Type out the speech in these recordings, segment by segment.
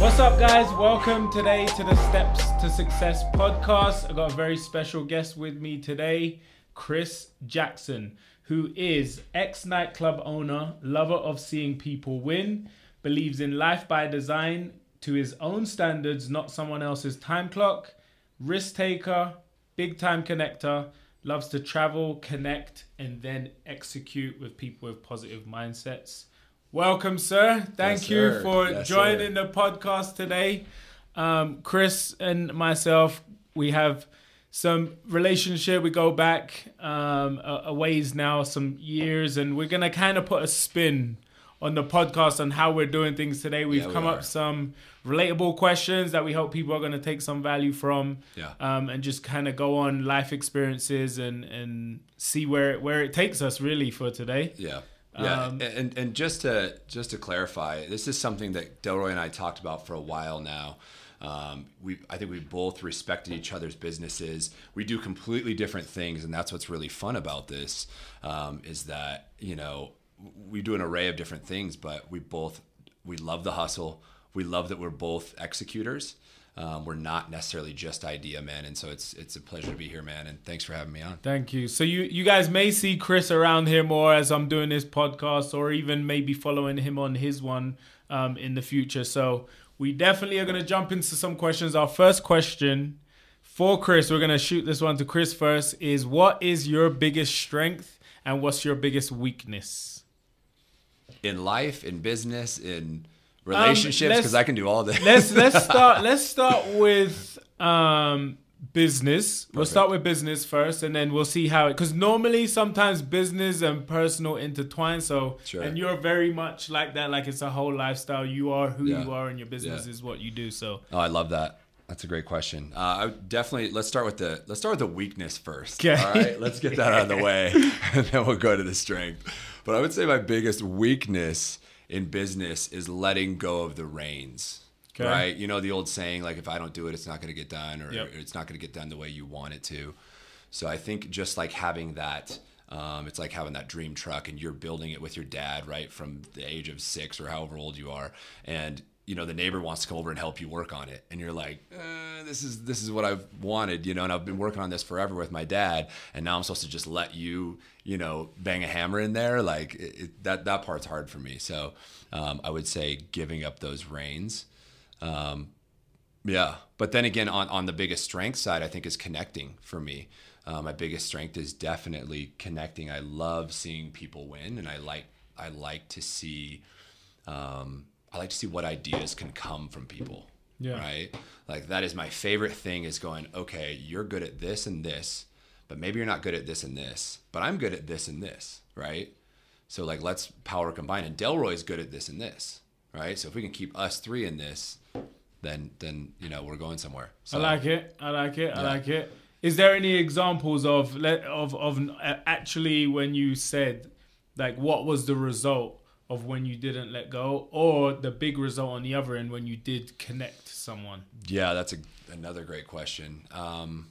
What's up, guys? Welcome today to the Steps to Success podcast. I got a very special guest with me today, Chris Jackson, who is ex nightclub owner, lover of seeing people win, believes in life by design to his own standards, not someone else's time clock, risk taker, big time connector, loves to travel, connect, and then execute with people with positive mindsets. Welcome, sir. Thank Yes, you sir. for Yes, joining sir. the podcast today. Um, Chris and myself, we have some relationship. We go back um, a, a ways now, some years, and we're gonna kind of put a spin on the podcast on how we're doing things today. We've Yeah, we come up some relatable questions that we hope people are gonna take some value from, Yeah. um, and just kind of go on life experiences and and see where where it takes us really for today. Yeah. Yeah, Um, and and just to just to clarify, this is something that Delroy and I talked about for a while now. Um, we I think we both respected each other's businesses. We do completely different things, and that's what's really fun about this. Um, is that you know we do an array of different things, but we both we love the hustle. We love that we're both executors. Um, we're not necessarily just idea men, and so it's it's a pleasure to be here, man. And thanks for having me on. Thank you. So you you guys may see Chris around here more as I'm doing this podcast, or even maybe following him on his one um, in the future. So we definitely are going to jump into some questions. Our first question for Chris, we're going to shoot this one to Chris first. Is what is your biggest strength and what's your biggest weakness? in life, in business, in relationships, Um, because I can do all this. Let's let's start let's start with um business. We'll start with business first, and then we'll see how it. Because normally, sometimes business and personal intertwine. So, Sure. and you're very much like that. Like it's a whole lifestyle. You are who Yeah. you are, and your business Yeah. is what you do. So, Oh, I love that. That's a great question. Uh, I definitely let's start with the let's start with the weakness first. Okay. All right, let's get that out of the way, and then we'll go to the strength. But I would say my biggest weakness in business is letting go of the reins. Okay. Right? You know the old saying like if I don't do it, it's not going to get done, or Yep. it's not going to get done the way you want it to. So I think just like having that, um, it's like having that dream truck, and you're building it with your dad, right, from the age of six or however old you are, and you know the neighbor wants to come over and help you work on it, and you're like, uh, this is this is what I've wanted, you know, and I've been working on this forever with my dad, and now I'm supposed to just let you, you know, bang a hammer in there, like it, it, that that part's hard for me. So um, I would say giving up those reins. Um, yeah, but then again, on on the biggest strength side, I think is connecting for me. Uh, my biggest strength is definitely connecting. I love seeing people win, and I like I like to see um, I like to see what ideas can come from people. Yeah. Right. Like that is my favorite thing is going. Okay, you're good at this and this, but maybe you're not good at this and this, but I'm good at this and this. Right. So like let's power combine, and Delroy's good at this and this. Right. So if we can keep us three in this, then then you know we're going somewhere. So I like it. I like it. I Yeah. like it. Is there any examples of of of uh, actually when you said like what was the result of when you didn't let go, or the big result on the other end when you did connect someone? Yeah, that's a, another great question. Um,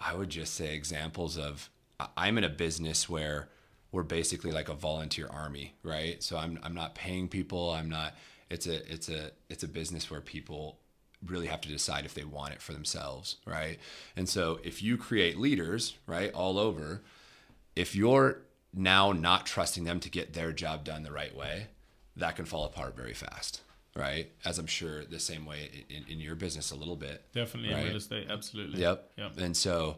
I would just say examples of I'm in a business where we're basically like a volunteer army, right? So I'm I'm not paying people. I'm not. It's a it's a it's a business where people really have to decide if they want it for themselves, right? And so if you create leaders, right, all over, if you're now not trusting them to get their job done the right way, that can fall apart very fast, right? As I'm sure the same way in, in your business a little bit. Definitely in Right. real estate, absolutely. Yep. Yep. And so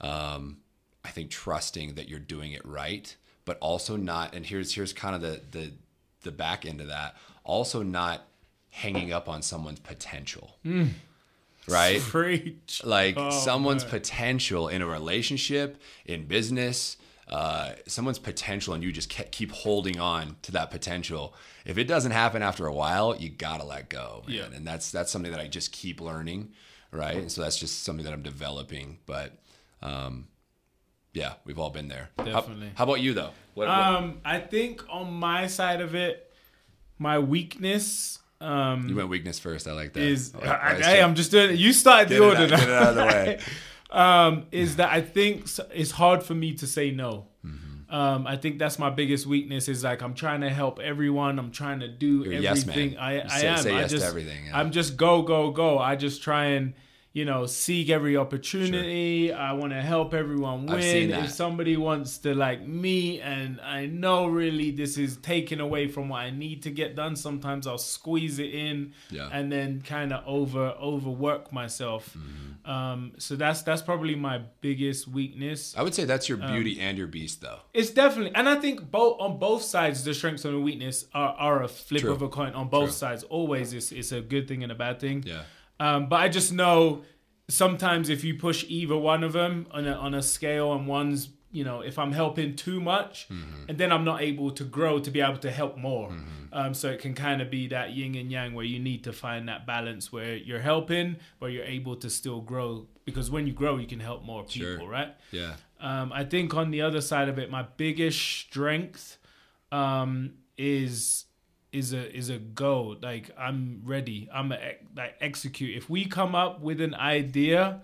um, I think trusting that you're doing it right, but also not, and here's here's kind of the the the back end of that, also not hanging up on someone's potential. Right? Preach. like Oh, someone's man. potential in a relationship, in business, uh, someone's potential, and you just ke- keep holding on to that potential. If it doesn't happen after a while, you gotta let go, man. Yeah. And that's that's something that I just keep learning, right? And so that's just something that I'm developing. But um, yeah, we've all been there. How- Definitely. How, about you though? What, what- Um, I think on my side of it, my weakness um you went weakness first. I like that. is I. I'm just doing it. You started the order. out- get it out of the way. um, is that I think it's hard for me to say no. Mm-hmm. Um, I think that's my biggest weakness. Is like I'm trying to help everyone. I'm trying to do You're yes everything. man. I, I say- am. say I yes to just, everything, yeah. I'm just go go go. I just try and you know seek every opportunity. I want to help everyone win. I've seen that. If somebody wants to like me, and I know really this is taken away from what I need to get done. Sometimes I'll squeeze it in, Yeah. and then kind of over overwork myself. Mm-hmm. Um, so that's that's probably my biggest weakness. I would say that's Um, your beauty and your beast, though. It's definitely, and I think both on both sides, the strengths and the weakness are, are a flip True. of a coin on both True. sides. Always, it's, it's a good thing and a bad thing. Yeah. Um, but I just know sometimes if you push either one of them on a, on a scale, and one's you know if I'm helping too much, Mm-hmm. and then I'm not able to grow to be able to help more. Um, so it can kind of be that yin and yang where you need to find that balance where you're helping, but you're able to still grow because when you grow, you can help more people, Sure. right? Yeah. Um, I think on the other side of it, my biggest strength um, is is a is a go. Like I'm ready. I'm a, like execute. If we come up with an idea,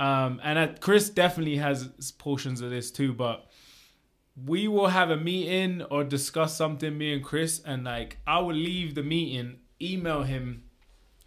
um, and I, Chris definitely has portions of this too, but we will have a meeting or discuss something, me and Chris, and like I will leave the meeting, email him.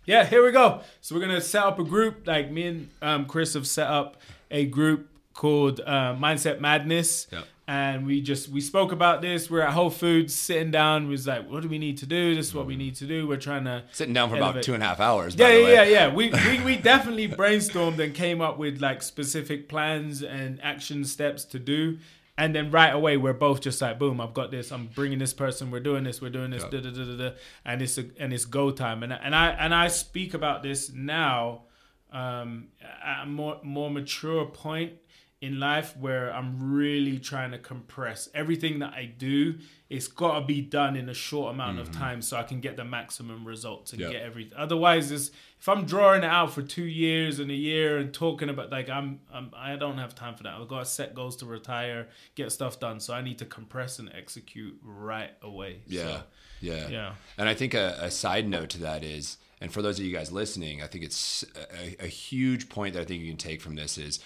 Yeah, here we go. So we're gonna set up a group. Like me and um, Chris have set up a group called uh, Mindset Madness, Yep. And we just we spoke about this. We're at Whole Foods, sitting down. We was like, what do we need to do? This is what we need to do. We're trying to Sitting down for about two and a half hours. yeah, yeah, yeah, yeah. We, we we definitely brainstormed and came up with like specific plans and action steps to do. And then right away, we're both just like, boom! I've got this. I'm bringing this person. We're doing this. We're doing this. Yep. Da, da, da, da, da. And it's a, and it's go time. And I- and I and I speak about this now, um, at a more more mature point in life where I'm really trying to compress everything that I do. It's got to be done in a short amount of mm-hmm. time so I can get the maximum results and Yep. get everything. Otherwise, it's, if I'm drawing it out for two years and a year and talking about like I'm, I'm I don't have time for that. I've got to set goals to retire, get stuff done. So I need to compress and execute right away. Yeah. So, yeah. yeah. And I think a, a side note to that is, and for those of you guys listening, I think it's a, a huge point that I think you can take from this is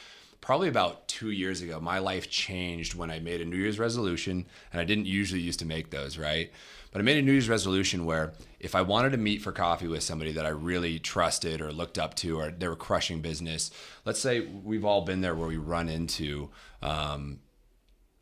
probably about two years ago, my life changed when I made a New Year's resolution, and I didn't usually used to make those, right? But I made a New Year's resolution where if I wanted to meet for coffee with somebody that I really trusted or looked up to, or they were crushing business, let's say we've all been there where we run into, um,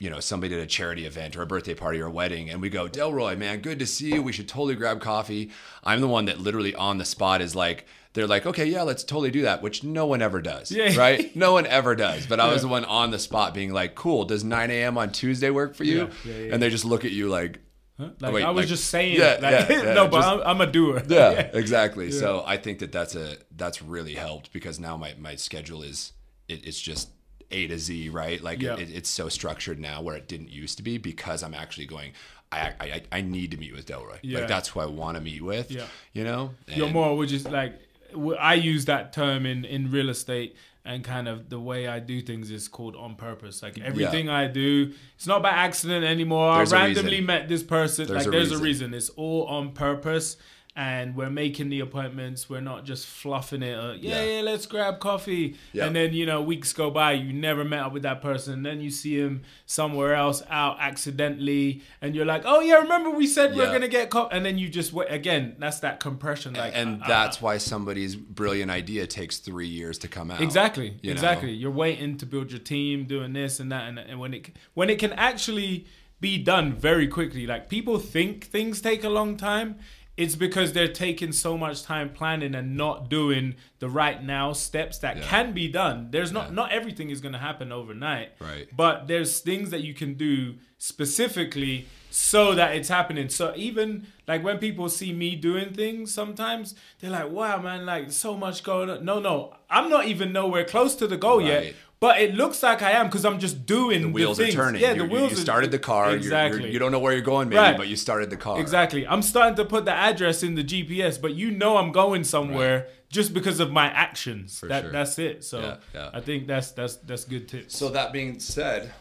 you know, somebody at a charity event or a birthday party or a wedding, and we go, Delroy, man, good to see you. We should totally grab coffee. I'm the one that literally on the spot is like, they're like, okay, yeah, let's totally do that, which no one ever does, Yeah. right? No one ever does. But I was the one on the spot being like, cool, does 9 a.m. on Tuesday work for you? Yeah, yeah, yeah. And they just look at you like, oh, Like wait, I was like- just saying, Yeah, like, yeah, yeah, no, but just- I'm, I'm a doer. yeah, exactly. So I think that that's a that's really helped because now my my schedule is it, it's just A to Z, right? Like Yeah. it, it's so structured now where it didn't used to be because I'm actually going. I I, I need to meet with Delroy. Yeah. Like that's who I want to meet with. Yeah. You know. You're more, which is like, I use that term in, in real estate and kind of the way I do things is called on purpose. Like everything I do, it's not by accident anymore. There's a I randomly met this person. There's like a there's a reason. reason. It's all on purpose. And we're making the appointments. We're not just fluffing it. Uh, yeah, Yeah. yeah, let's grab coffee. Yeah. And then, you know, weeks go by. You never met up with that person. Then you see him somewhere else out accidentally. And you're like, oh, yeah, remember we said we're going to get coffee. And then you just wait. Again, that's that compression. Like, and I- I- that's why somebody's brilliant idea takes three years to come out. Exactly. you know? exactly. You're waiting to build your team, doing this and that, and, and when it when it can actually be done very quickly. Like people think things take a long time. It's because they're taking so much time planning and not doing the right now steps that Yeah. can be done. There's not Yeah. not everything is going to happen overnight. Right. But there's things that you can do specifically so that it's happening. So even like when people see me doing things, sometimes they're like, "Wow, man! Like so much going on." No, no, I'm not even nowhere close to the goal yet. Right. But it looks like I am because I'm just doing The wheels are turning. Yeah, You- the wheels. You started the car. You're- Exactly. You're, you don't know where you're going, maybe, Right. but you started the car. Exactly. I'm starting to put the address in the GPS, but you know I'm going somewhere just because of my actions. that sure. that's it. So Yeah, yeah. I think that's that's that's good tips. So that being said,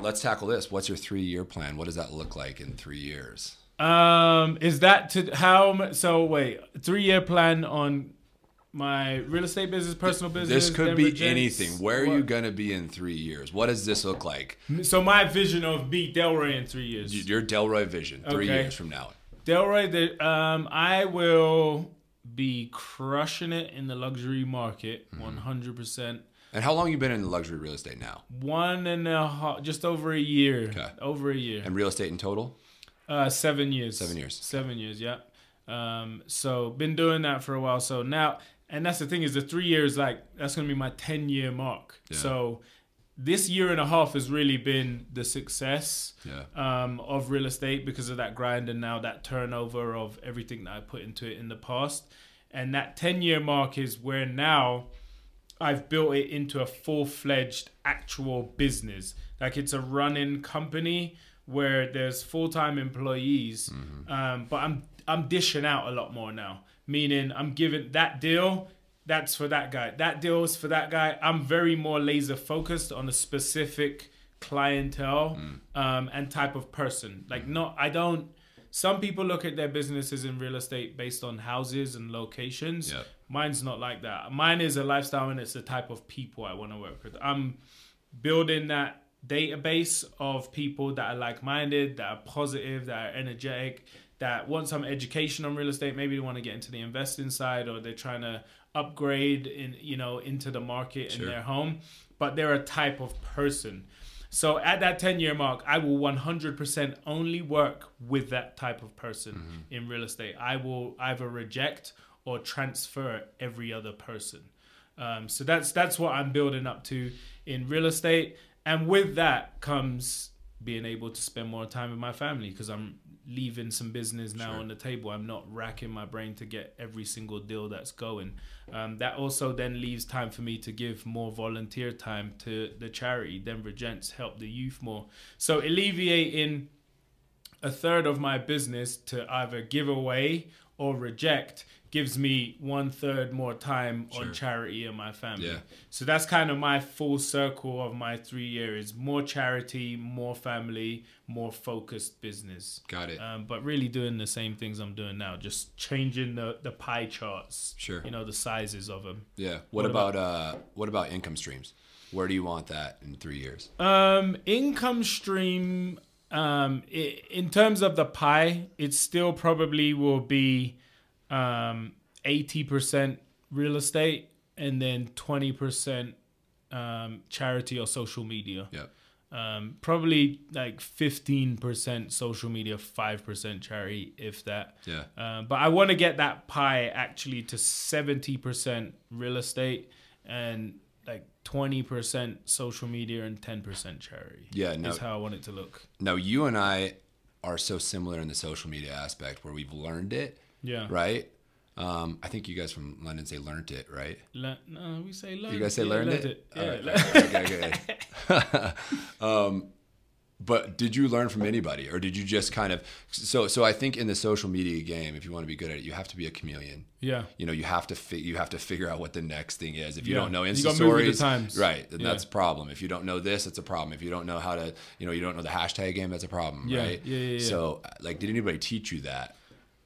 let's tackle this. What's your three-year plan? What does that look like in three years? Um, is that to how? So wait, three year plan on my real estate business, personal business. This could be anything. Where are you going to be in three years? What does this look like? So my vision of beat Delroy in three years. Your Delroy vision, three Okay. years from now. Delroy, the, um, I will be crushing it in the luxury market, Mm-hmm. one hundred percent. And how long you been in luxury real estate now? One and a half, just over a year. Okay. Over a year. And real estate in total? Uh, seven years. Seven years. Seven years. Yeah. Um, so been doing that for a while. So now, and that's the thing is the three years like that's gonna be my ten year mark. Yeah. So this year and a half has really been the success Yeah. um, of real estate because of that grind and now that turnover of everything that I put into it in the past. And that 10 year mark is where now I've built it into a full fledged actual business. Like it's a running company where there's full time employees, um, but I'm I'm dishing out a lot more now. Meaning I'm giving that deal. That's for that guy. That deal is for that guy. I'm very more laser focused on a specific clientele um, and type of person. Like not, I don't. Some people look at their businesses in real estate based on houses and locations. Yeah. Mine's not like that. Mine is a lifestyle and it's the type of people I want to work with. I'm building that database of people that are like-minded, that are positive, that are energetic, that want some education on real estate. Maybe they want to get into the investing side, or they're trying to upgrade in you know into the market Sure. in their home. But they're a type of person. So at that 10 year mark, I will 100% only work with that type of person in real estate. I will either reject or transfer every other person. Um, so that's that's what I'm building up to in real estate, and with that comes being able to spend more time with my family because I'm leaving some business now Sure. on the table. I'm not racking my brain to get every single deal that's going. Um, that also then leaves time for me to give more volunteer time to the charity Denver Gents help the youth more. So alleviating a third of my business to either give away or reject gives me one third more time Sure. on charity and my family. Yeah. So that's kind of my full circle of my three years: more charity, more family, more focused business. Got it. Um, but really doing the same things I'm doing now, just changing the, the pie charts. Sure. You know the sizes of them. Yeah. What, What about, uh what about income streams? Where do you want that in three years? Um, income stream. Um, i in terms of the pie, it still probably will be um, 80% real estate and then 20% um, charity or social media. Yep. Um, probably like 15% social media, 5% charity, if that. Yeah. Um, but I want to get that pie actually to 70% real estate and like 20% social media and 10% charity. Yeah, no. Is how I want it to look. Now you and I are so similar in the social media aspect where we've learned it, Yeah. right? Um, I think you guys from London say learned it, right? Le- no, we say learn. It. You guys say yeah, learned learned it? Yeah. All right, okay, okay, um, but did you learn from anybody, or did you just kind of? So, so I think in the social media game, if you want to be good at it, you have to be a chameleon. yeah. You know, you have to fi- you have to figure out what the next thing is. If you Yeah. don't know Insta gotta move with the stories, times. right? Then Yeah. that's a problem. If you don't know this, it's a problem. If you don't know how to, you know, you don't know the hashtag game, that's a problem, Yeah, right? yeah, yeah, yeah. So, like, did anybody teach you that?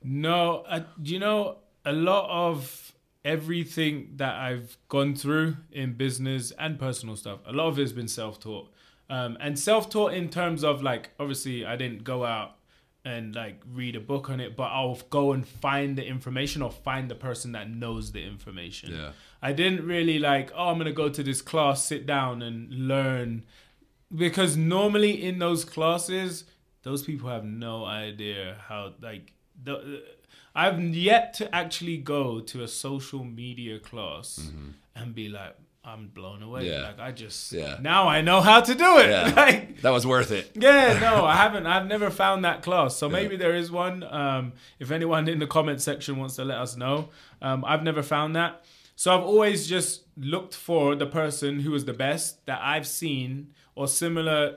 No, uh, you know, a lot of everything that I've gone through in business and personal stuff, a lot of it has been self taught. Um, and self taught in terms of like, obviously, I didn't go out and like read a book on it, but I'll go and find the information or find the person that knows the information. Yeah. I didn't really like, oh, I'm going to go to this class, sit down and learn. Because normally in those classes, those people have no idea how, like, the, I've yet to actually go to a social media class and be like, I'm blown away. Mm-hmm. Yeah. Like, I just, Yeah. now I know how to do it. Yeah. like, That was worth it. yeah, no, I haven't. I've never found that class. So maybe there is one. Um, if anyone in the comment section wants to let us know, um, I've never found that. So I've always just looked for the person who is the best that I've seen or similar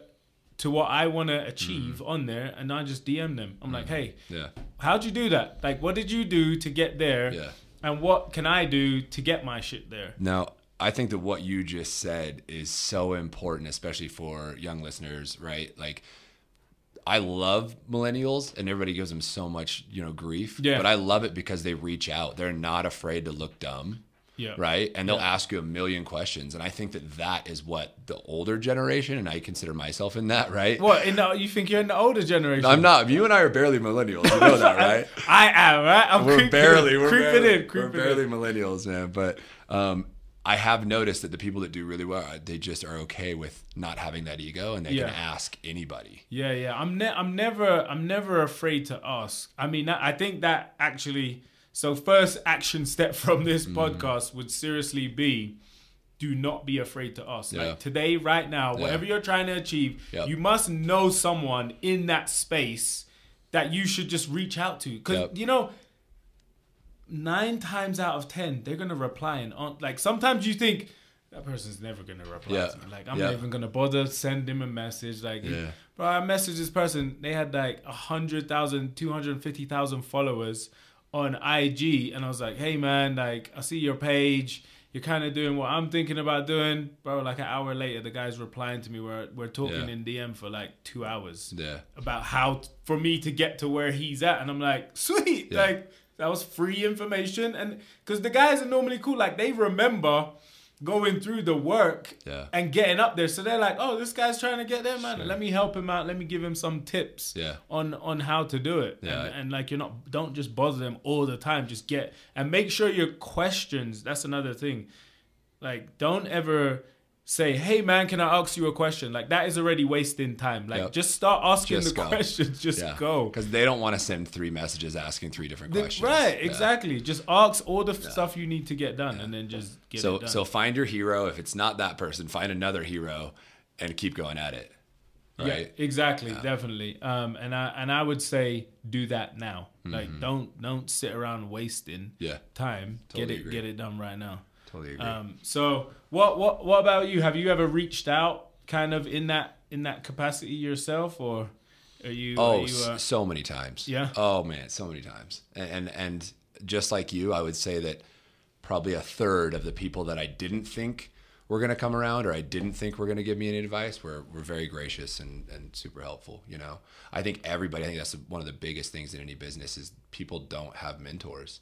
to what I want to achieve mm-hmm. on there, and I just DM them. I'm like, mm-hmm. hey, Yeah. how'd you do that? Like, what did you do to get there? Yeah. And what can I do to get my shit there? Now, I think that what you just said is so important, especially for young listeners, right? Like, I love millennials, and everybody gives them so much, you know, grief. Yeah. But I love it because they reach out. They're not afraid to look dumb. Yeah. Right. And they'll Yeah. ask you a million questions. And I think that that is what the older generation, and I consider myself in that, right? What? In the, you think you're in the older generation? I'm not. You and I are barely millennials. You know that, right? I am, right? I'm we're creeping barely, we're creeping barely, in, creeping we're barely in. millennials, man. But um, I have noticed that the people that do really well, they just are okay with not having that ego, and they Yeah. can ask anybody. Yeah, yeah. I'm ne- I'm never I'm never afraid to ask. I mean, I I think that actually so first action step from this Mm. podcast would seriously be do not be afraid to ask. Yeah. Like today right now, Yeah. whatever you're trying to achieve, Yep. you must know someone in that space that you should just reach out to cuz Yep. you know 9 times out of 10 they're going to reply and on like sometimes you think that person's never gonna reply Yeah. to me. Like I'm Yeah. not even gonna bother send him a message. Like Yeah. Bro, I messaged this person. They had like 100,000, 250,000 followers on IG. And I was like, hey, man, like, I see your page. You're kind of doing what I'm thinking about doing. Bro, like an hour later, the guy's replying to me. We're, we're talking Yeah. in DM for like two hours Yeah. about how t- for me to get to where he's at. And I'm like, sweet. Yeah. Like, that was free information. And because the guys are normally cool. Like, they remember going through the work Yeah. and getting up there. So they're like, oh, this guy's trying to get there, man. Sure. Let me help him out. Let me give him some tips Yeah. on on how to do it. Yeah. And, and like you're not don't just bother them all the time. Just get and make sure your questions. That's another thing. Like don't ever say, "Hey man, can I ask you a question?" Like that is already wasting time. Like Yep. just start asking Just the go. questions. Just Yeah. go. Because they don't want to send three messages asking three different The- questions. right, Yeah. exactly. Just ask all the f stuff you need to get done, and then just get So it done. so find your hero. If it's not that person, find another hero, and keep going at it. Right. Yeah, exactly, definitely. Um, and I and I would say do that now. Like don't don't sit around wasting Mm-hmm. Yeah. time. Totally get it agree. get it done right now. Totally agree. Um, so what what what about you? Have you ever reached out kind of in that in that capacity yourself, or are you? Oh, are you, uh, so many times. Yeah? Oh man, so many times. And, and and just like you, I would say that probably a third of the people that I didn't think were gonna come around or I didn't think were gonna give me any advice were were very gracious and and super helpful. You know, I think everybody. I think that's one of the biggest things in any business is people don't have mentors.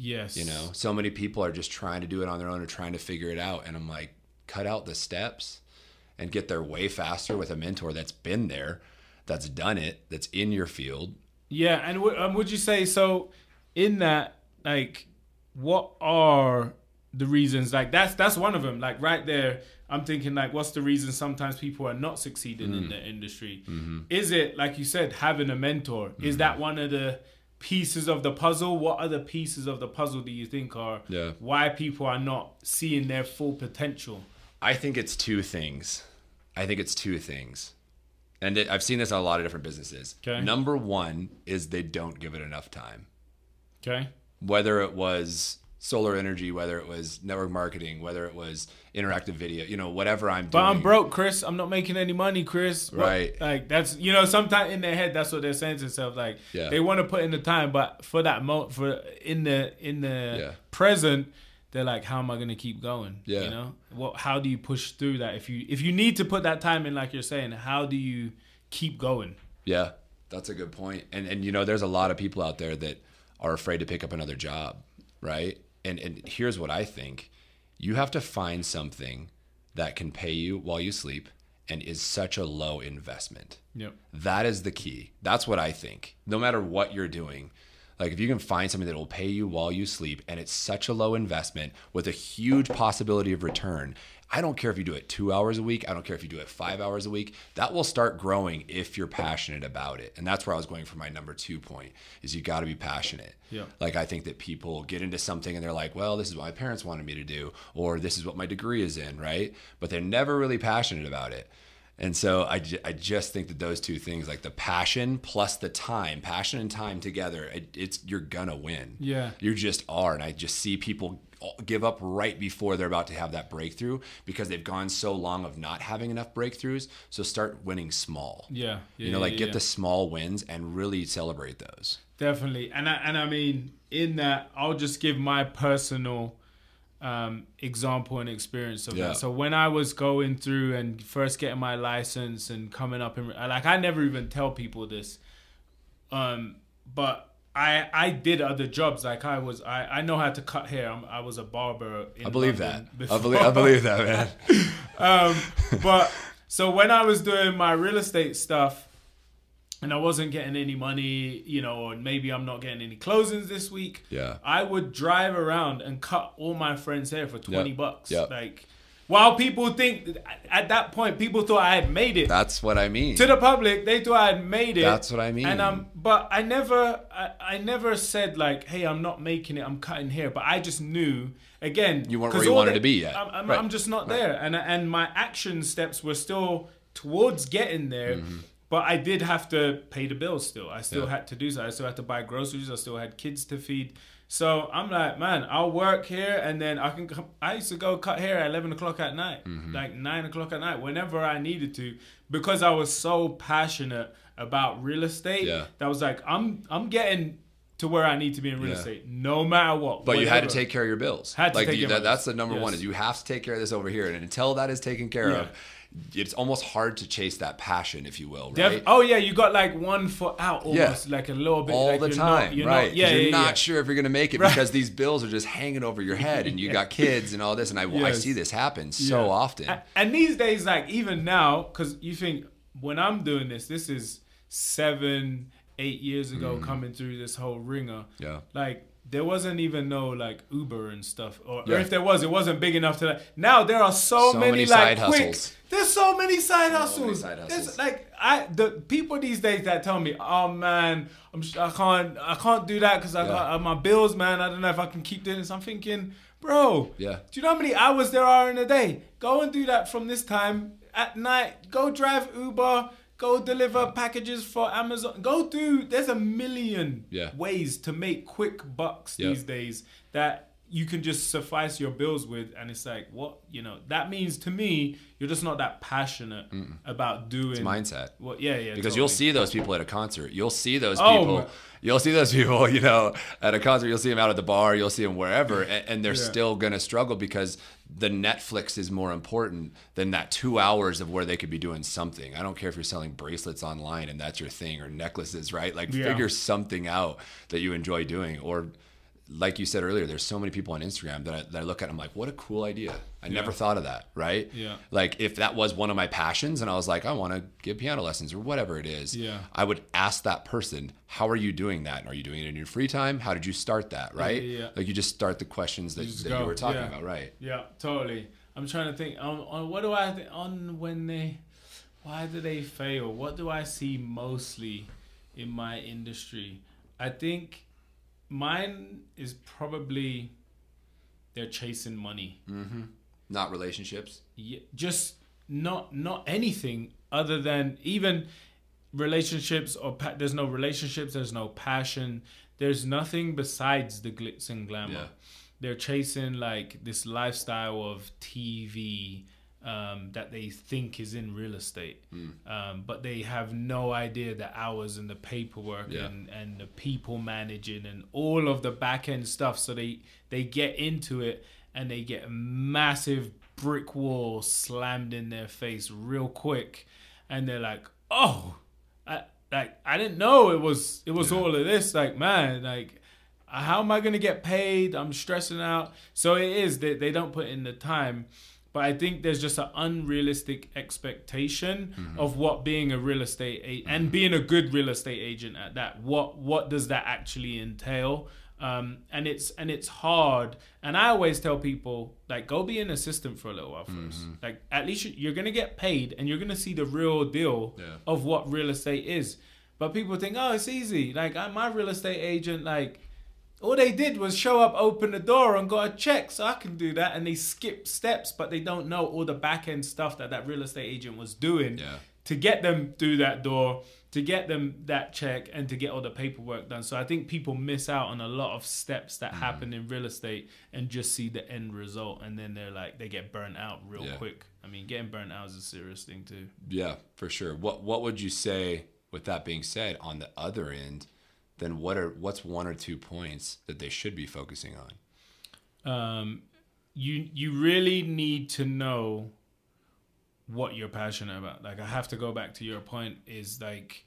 Yes, You know, so many people are just trying to do it on their own or trying to figure it out. And I'm like, cut out the steps and get there way faster with a mentor that's been there, that's done it, that's in your field. Yeah, and w- um, would you say so? In that, like, what are the reasons? Like, that's that's one of them. Like right there, I'm thinking like, what's the reason sometimes people are not succeeding Mm. in the industry? Mm-hmm. Is it like you said, having a mentor? Is that one of the pieces of the puzzle? What other pieces of the puzzle do you think are Yeah. why people are not seeing their full potential? I think it's two things. I think it's two things. And it, I've seen this in a lot of different businesses. Okay. Number one is they don't give it enough time. Okay. whether it was solar energy, whether it was network marketing, whether it was interactive video, you know, whatever I'm doing. But. I'm broke, Chris. I'm not making any money, Chris. What- Right. Like that's you know, sometimes in their head that's what they're saying to themselves. Like Yeah. they want to put in the time, but for that mo for in the in the Yeah. present, they're like, How am I gonna keep going? Yeah. You know? What how do you push through that? If you if you need to put that time in like you're saying, how do you keep going? Yeah, that's a good point. And and you know, there's a lot of people out there that are afraid to pick up another job, right? And and here's what I think. You have to find something that can pay you while you sleep and is such a low investment. Yep. That is the key. That's what I think. No matter what you're doing, like if you can find something that will pay you while you sleep and it's such a low investment with a huge possibility of return, I don't care if you do it two hours a week. I don't care if you do it five hours a week. That will start growing if you're passionate about it. And that's where I was going for my number two point is you got to be passionate. Yeah. Like I think that people get into something and they're like, well, this is what my parents wanted me to do, or this is what my degree is in, right? But they're never really passionate about it. And so I, I just think that those two things, like the passion plus the time, passion and time together, it, it's you're gonna win. Yeah. you just are. And I just see people give up right before they're about to have that breakthrough because they've gone so long of not having enough breakthroughs. So start winning small. Yeah. yeah you know, like yeah, get yeah. the small wins and really celebrate those. Definitely, and I, and I mean, in that, I'll just give my personal um, example and experience of Yeah. that. So when I was going through and first getting my license and coming up, and like I never even tell people this, um, but I I did other jobs like I was I, I know how to cut hair. I'm, I was a barber. In I believe London that. I believe, I believe that, man. um, but so when I was doing my real estate stuff, and I wasn't getting any money, you know, or maybe I'm not getting any closings this week. Yeah. I would drive around and cut all my friends' hair for twenty Yep. bucks. Yep. Like, while people think at that point people thought I had made it That's what I mean. to the public, they thought I had made it. That's what I mean. And um, but I never, I, I never said like, hey, I'm not making it. I'm cutting hair. But I just knew again. You weren't where you wanted the- to be yet. I'm, I'm, Right. I'm just not there, and and my action steps were still towards getting there. Mm-hmm. But I did have to pay the bills still. I still Yeah. had to do so. I still had to buy groceries. I still had kids to feed. So I'm like, man, I'll work here and then I can come. I used to go cut hair at 11 o'clock at night, Mm-hmm. like 9 o'clock at night, whenever I needed to, because I was so passionate about real estate. Yeah. That was like, I'm I'm getting to where I need to be in real Yeah. estate, no matter what. But you had to take care of your bills. Had to like take you, care that, that's the number bills. one is you have to take care of this over here, and until that is taken care Yeah. of, it's almost hard to chase that passion, if you will, Def- oh yeah, you got like one foot out Yeah. almost, like a little bit all like the you're time, not- you're right? Not, yeah, you're yeah, not yeah. sure if you're going to make it Right. because these bills are just hanging over your head, and you got kids and all this. And I, I see this happen so often. And these days, like even now, because you think when I'm doing this, this is seven, eight years ago, Mm. coming through this whole wringer. yeah, Like there wasn't even no like Uber and stuff, or, or if there was, it wasn't big enough to. Like, now there are so, So many, many like quick. hustles. There's so many side hustles. many side There's, like I the people these days that tell me, oh man, I'm sh- I can't I can't do that because I Yeah. got uh, my bills, man. I don't know if I can keep doing this. I'm thinking, bro, Yeah. Do you know how many hours there are in a day? Go and do that from this time at night. Go drive Uber. Go deliver packages for Amazon. Go do. There's a million Yeah. ways to make quick bucks Yeah. these days that you can just suffice your bills with, and it's like what you know. That means to me, you're just not that passionate about doing it's mindset. Well, yeah, yeah. because you'll see those people at a concert. You'll see those Oh, people. my- You'll see those people, you know, at a concert. You'll see them out at the bar. You'll see them wherever, and, and they're Yeah. still gonna struggle because the Netflix is more important than that two hours of where they could be doing something. I don't care if you're selling bracelets online and that's your thing, or necklaces, right? Like Yeah. figure something out that you enjoy doing, or like you said earlier, there's so many people on Instagram that I, that I look at. I'm like, what a cool idea! I never thought of that, right? Yeah. Like if that was one of my passions, and I was like, I want to give piano lessons or whatever it is. Yeah. I would ask that person, how are you doing that? And Are you doing it in your free time? How did you start that? Right? yeah, yeah. Like you just start the questions that, just that you were talking yeah. about, right? Yeah, totally. I'm trying to think on, on what do I think on when they why do they fail? What do I see mostly in my industry? I think mine is probably they're chasing money. Mm-hmm. Not relationships. Yeah, just not not anything other than even relationships or pa- there's no relationships there's no passion there's nothing besides the glitz and glamour Yeah. they're chasing like this lifestyle of tv um, that they think is in real estate um, but they have no idea the hours and the paperwork Yeah. and, and the people managing and all of the back end stuff so they they get into it and they get a massive brick wall slammed in their face real quick. And they're like oh I, like I didn't know it was it was all of this. Like man like how am I gonna get paid? I'm stressing out. So it is they, they don't put in the time. But I think there's just an unrealistic expectation mm-hmm. of what being a real estate a- and mm-hmm. being a good real estate agent at that what what does that actually entail um, and it's and it's hard and I always tell people like go be an assistant for a little while 1st like at least you- you're gonna get paid and you're gonna see the real deal Yeah. of what real estate is but people think oh it's easy like I'm my real estate agent like all they did was show up, open the door, and got a check, so I can do that. And they skip steps, but they don't know all the back end stuff that that real estate agent was doing Yeah. to get them through that door, to get them that check, and to get all the paperwork done. So I think people miss out on a lot of steps that Mm-hmm. happen in real estate and just see the end result, and then they're like they get burnt out real Yeah. quick. I mean, getting burnt out is a serious thing too. Yeah, for sure. What What would you say? With that being said, on the other end, then what are what's one or two points that they should be focusing on? um, you you really need to know what you're passionate about. Like I have to go back to your point is like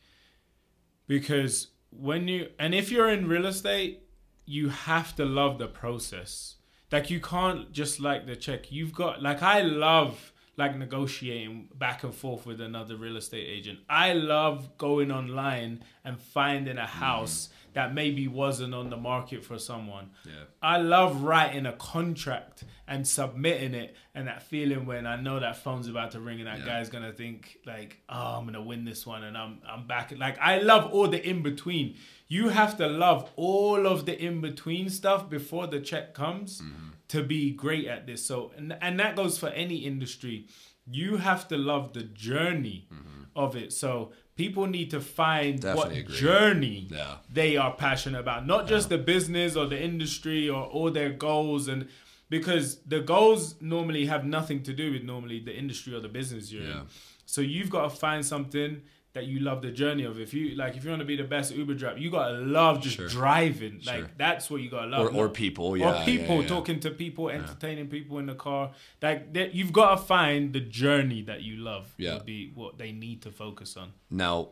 because when you and if you're in real estate, you have to love the process. Like you can't just like the check. You've got like I love like negotiating back and forth with another real estate agent. I love going online and finding a house mm. That maybe wasn't on the market for someone. Yeah. I love writing a contract and submitting it and that feeling when I know that phone's about to ring and that yeah. guy's gonna think like, oh, I'm gonna win this one and I'm I'm back. Like I love all the in between. You have to love all of the in between stuff before the check comes. Mm to be great at this. So, and, and that goes for any industry. You have to love the journey mm-hmm. of it. So, people need to find Definitely what agree. journey yeah. they are passionate about, not just the business or the industry or all their goals. And because the goals normally have nothing to do with normally the industry or the business you're yeah. in. So, you've got to find something that you love the journey of. If you like, if you want to be the best Uber driver, you gotta love just sure. driving. Like sure. that's what you gotta love. Or, or people, yeah, or people yeah, yeah. talking to people, entertaining people in the car. Like that, you've got to find the journey that you love. Yeah, would be what they need to focus on. Now,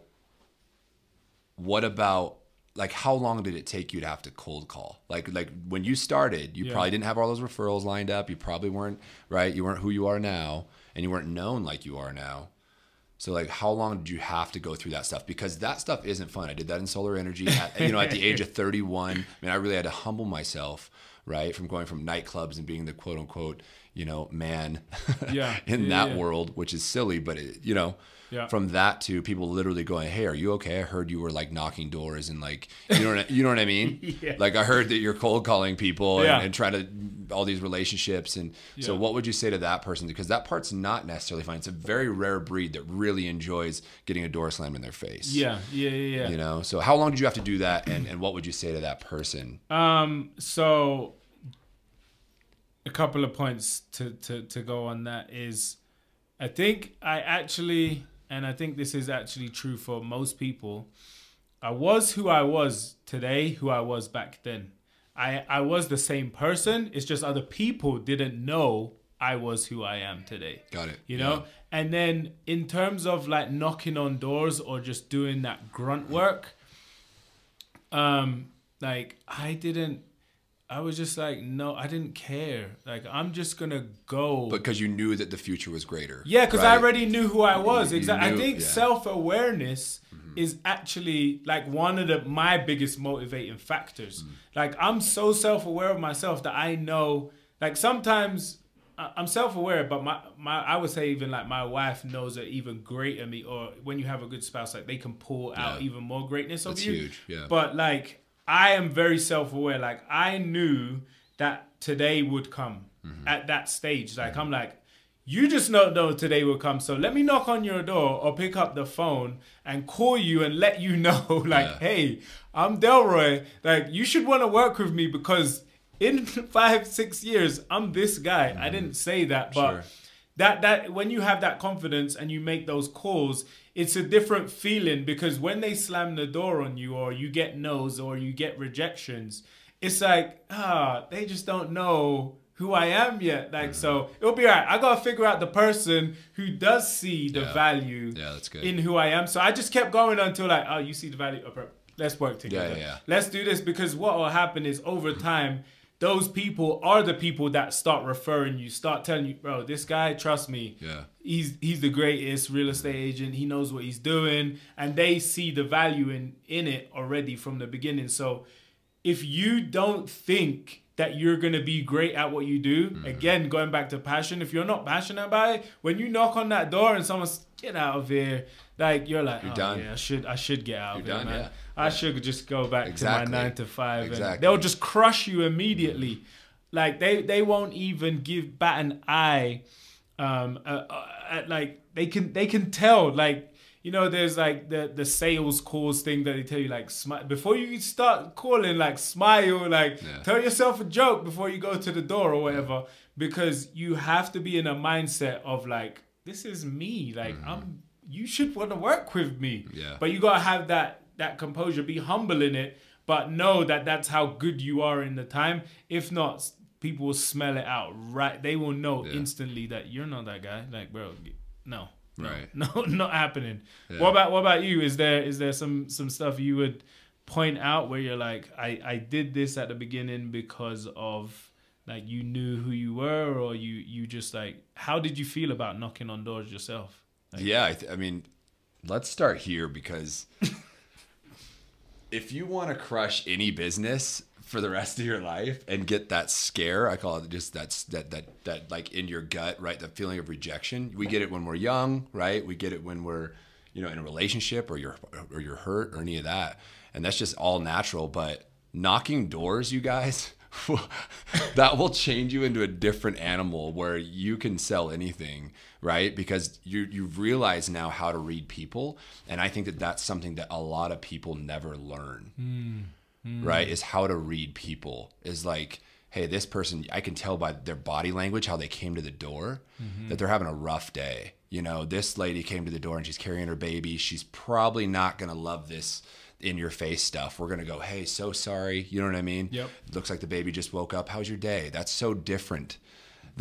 what about like how long did it take you to have to cold call? Like like when you started, you probably didn't have all those referrals lined up. You probably weren't right. You weren't who you are now, and you weren't known like you are now so like, how long did you have to go through that stuff? Because that stuff isn't fun. I did that in solar energy. At, you know, at the age of 31, I mean, I really had to humble myself, right, from going from nightclubs and being the quote unquote, you know, man, yeah, in yeah, that yeah. world, which is silly, but it, you know, yeah. From that to people literally going, "Hey, are you okay? I heard you were like knocking doors and like you know what, you know what I mean? yeah. Like I heard that you're cold calling people yeah. and, and trying to all these relationships and yeah. so what would you say to that person because that part's not necessarily fine. It's a very rare breed that really enjoys getting a door slammed in their face. Yeah, yeah, yeah, yeah. You know, so how long did you have to do that and and what would you say to that person? Um, so a couple of points to to to go on that is I think I actually and I think this is actually true for most people. I was who I was today, who I was back then. I, I was the same person. It's just other people didn't know I was who I am today. Got it. You know? Yeah. And then in terms of like knocking on doors or just doing that grunt work, um, like I didn't I was just like, no, I didn't care. Like, I'm just gonna go because you knew that the future was greater. Yeah, because right? I already knew who I was. Exactly. I think yeah. self awareness mm-hmm. is actually like one of the my biggest motivating factors. Mm-hmm. Like, I'm so self aware of myself that I know. Like sometimes I'm self aware, but my my I would say even like my wife knows it even greater me. Or when you have a good spouse, like they can pull yeah. out even more greatness That's of you. Huge. Yeah. But like I am very self aware. Like I knew that today would come mm-hmm. at that stage. Like mm-hmm. I'm like, you just don't know today will come. So let me knock on your door or pick up the phone and call you and let you know, like, yeah. hey, I'm Delroy. Like you should want to work with me because in five, six years, I'm this guy. Mm-hmm. I didn't say that, but sure. that that when you have that confidence and you make those calls, it's a different feeling because when they slam the door on you or you get no's or you get rejections, it's like, ah, they just don't know who I am yet. Like, mm-hmm. so it'll be all right. I got to figure out the person who does see the yeah. value yeah, that's good. in who I am. So I just kept going until like, oh, you see the value. Let's work together. Yeah, yeah, yeah. Let's do this because what will happen is over time, those people are the people that start referring you, start telling you, bro, this guy, trust me. Yeah. He's he's the greatest real estate agent. He knows what he's doing. And they see the value in in it already from the beginning. So if you don't think that you're gonna be great at what you do, mm-hmm. again, going back to passion, if you're not passionate about it, when you knock on that door and someone's get out of here, like you're like, you're oh, done. yeah, I should I should get out you're of here, done, man. Yeah. I should just go back exactly. to my nine to five. Exactly. And they'll just crush you immediately. Like they they won't even give bat an eye. Um, uh, uh, at, like they can they can tell like you know, there's like the the sales calls thing that they tell you like smile before you start calling, like smile, like yeah. tell yourself a joke before you go to the door or whatever, yeah. because you have to be in a mindset of like this is me, like mm-hmm. I'm. You should want to work with me, yeah. But you gotta have that that composure, be humble in it, but know that that's how good you are in the time. If not, people will smell it out. Right, they will know yeah. instantly that you're not that guy. Like, bro, no, right, no, not happening. Yeah. What about what about you? Is there is there some some stuff you would point out where you're like, I, I did this at the beginning because of like you knew who you were or you you just like how did you feel about knocking on doors yourself? Like, yeah, I, th- I mean, let's start here because if you want to crush any business for the rest of your life and get that scare, I call it just that's that that that like in your gut, right? The feeling of rejection. We get it when we're young, right? We get it when we're you know in a relationship or you're or you're hurt or any of that, and that's just all natural. But knocking doors, you guys. that will change you into a different animal where you can sell anything right because you you realize now how to read people and i think that that's something that a lot of people never learn mm. Mm. right is how to read people is like hey this person i can tell by their body language how they came to the door mm-hmm. that they're having a rough day you know this lady came to the door and she's carrying her baby she's probably not going to love this in your face stuff. We're gonna go, hey, so sorry. You know what I mean? Yep. Looks like the baby just woke up. How's your day? That's so different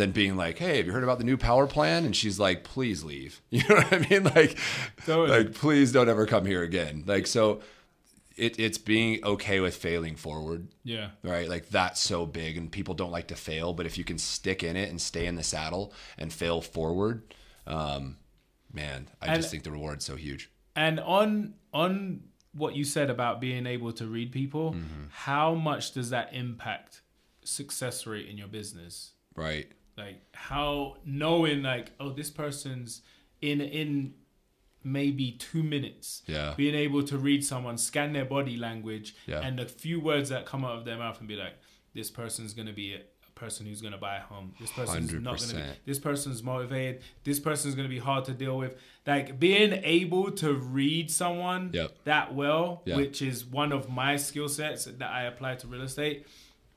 than being like, hey, have you heard about the new power plan? And she's like, please leave. You know what I mean? Like, totally. like please don't ever come here again. Like so. It, it's being okay with failing forward. Yeah. Right. Like that's so big, and people don't like to fail. But if you can stick in it and stay in the saddle and fail forward, um, man, I and, just think the reward's so huge. And on on what you said about being able to read people, mm-hmm. how much does that impact success rate in your business? Right. Like how knowing like, oh, this person's in in maybe two minutes. Yeah. Being able to read someone, scan their body language, yeah. and the few words that come out of their mouth and be like, this person's gonna be a person who's going to buy a home. This person's 100%. not going to be. This person's motivated. This person's going to be hard to deal with. Like being able to read someone yep. that well, yep. which is one of my skill sets that I apply to real estate.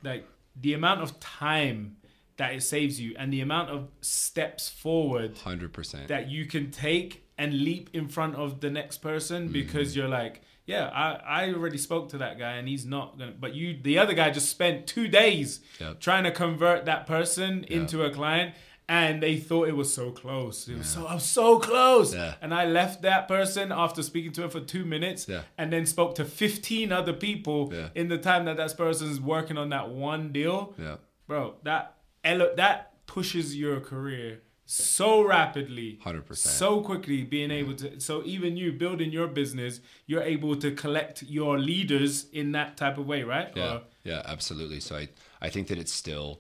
Like the amount of time that it saves you and the amount of steps forward 100% that you can take and leap in front of the next person because mm-hmm. you're like yeah, I, I already spoke to that guy and he's not gonna. But you, the other guy, just spent two days yep. trying to convert that person yep. into a client, and they thought it was so close. It was so I'm so close, yeah. and I left that person after speaking to him for two minutes, yeah. and then spoke to 15 other people in the time that that person's working on that one deal. Yeah, bro, that that pushes your career so rapidly 100% so quickly being able to so even you building your business you're able to collect your leaders in that type of way right? Yeah or, yeah absolutely. So i i think that it's still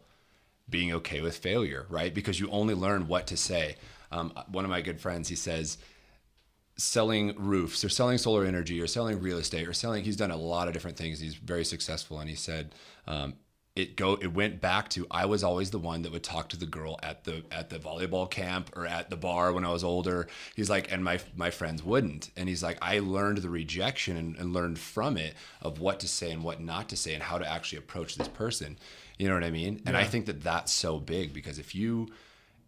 being okay with failure right? Because you only learn what to say. Um, one of my good friends he says selling roofs or selling solar energy or selling real estate or selling he's done a lot of different things. He's very successful. And he said um, it go it went back to I was always the one that would talk to the girl at the at the volleyball camp or at the bar when I was older. He's like, and my my friends wouldn't. And he's like, I learned the rejection and, and learned from it of what to say and what not to say and how to actually approach this person. You know what I mean? And yeah. I think that that's so big because if you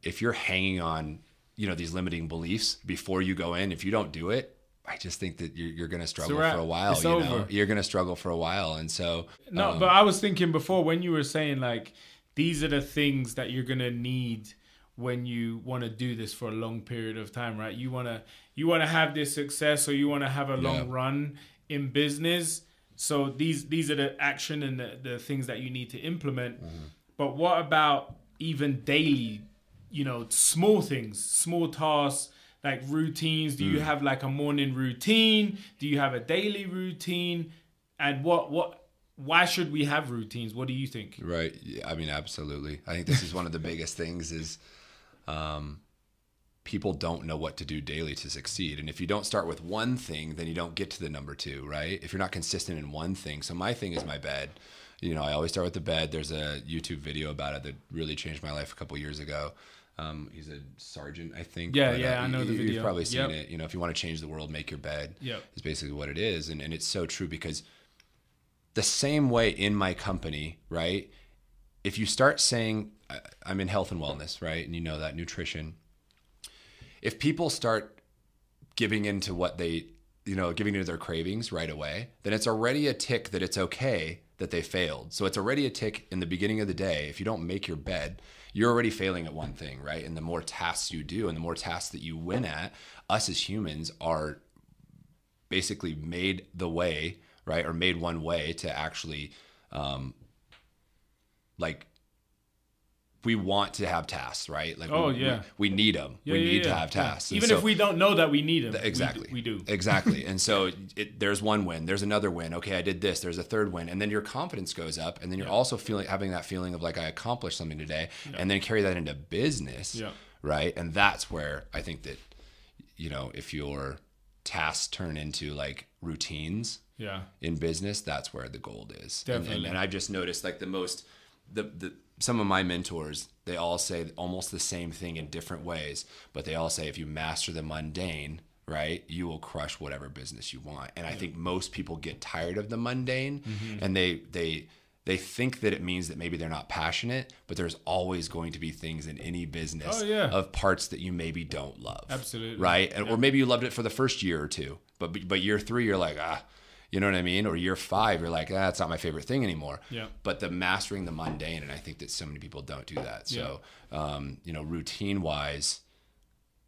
if you're hanging on you know these limiting beliefs before you go in, if you don't do it, I just think that you're, you're going to struggle for a while. It's you over. know, you're going to struggle for a while, and so no. Um, but I was thinking before when you were saying like these are the things that you're going to need when you want to do this for a long period of time, right? You want to you want to have this success, or you want to have a long yeah. run in business. So these these are the action and the, the things that you need to implement. Mm-hmm. But what about even daily? You know, small things, small tasks like routines? Do you mm. have like a morning routine? Do you have a daily routine? And what what why should we have routines? What do you think? Right. Yeah, I mean, absolutely. I think this is one of the biggest things is um, people don't know what to do daily to succeed. And if you don't start with one thing, then you don't get to the number two, right? If you're not consistent in one thing. So my thing is my bed. You know, I always start with the bed. There's a YouTube video about it that really changed my life a couple years ago. Um, he's a sergeant, I think. Yeah, but, yeah, uh, I know you, the video. You've probably seen yep. it. You know, if you want to change the world, make your bed. Yeah, is basically what it is, and and it's so true because the same way in my company, right? If you start saying I'm in health and wellness, right, and you know that nutrition, if people start giving into what they, you know, giving into their cravings right away, then it's already a tick that it's okay that they failed. So it's already a tick in the beginning of the day. If you don't make your bed, you're already failing at one thing, right? And the more tasks you do and the more tasks that you win at, us as humans are basically made the way right? Or made one way to actually, um, like, we want to have tasks, right? Like, Oh, we, yeah. we, we need them. Yeah, we yeah, need to have tasks. And Even so- if we don't know that we need them. exactly We do. We do. exactly and so it, there's one win there's another win okay i did this there's a third win and then your confidence goes up and then you're also feeling having that feeling of like i accomplished something today and then carry that into business Yeah. right and that's where i think that you know if your tasks turn into like routines Yeah. in business, that's where the gold is. And- And, Definitely. and, I've just noticed like the most, the, the, some of my mentors, they all say almost the same thing in different ways, but they all say if you master the mundane, right, you will crush whatever business you want. And I think most people get tired of the mundane Mm-hmm. and they, they, they think that it means that maybe they're not passionate, but there's always going to be things in any business Oh, yeah. of parts that you maybe don't love. Absolutely. Right. And, Or maybe you loved it for the first year or two, but but year three, you're like, ah, you know what I mean? Or year five, you're like, ah, that's not my favorite thing anymore. Yeah. But the mastering the mundane, and I think that so many people don't do that. So, um, you know, routine wise,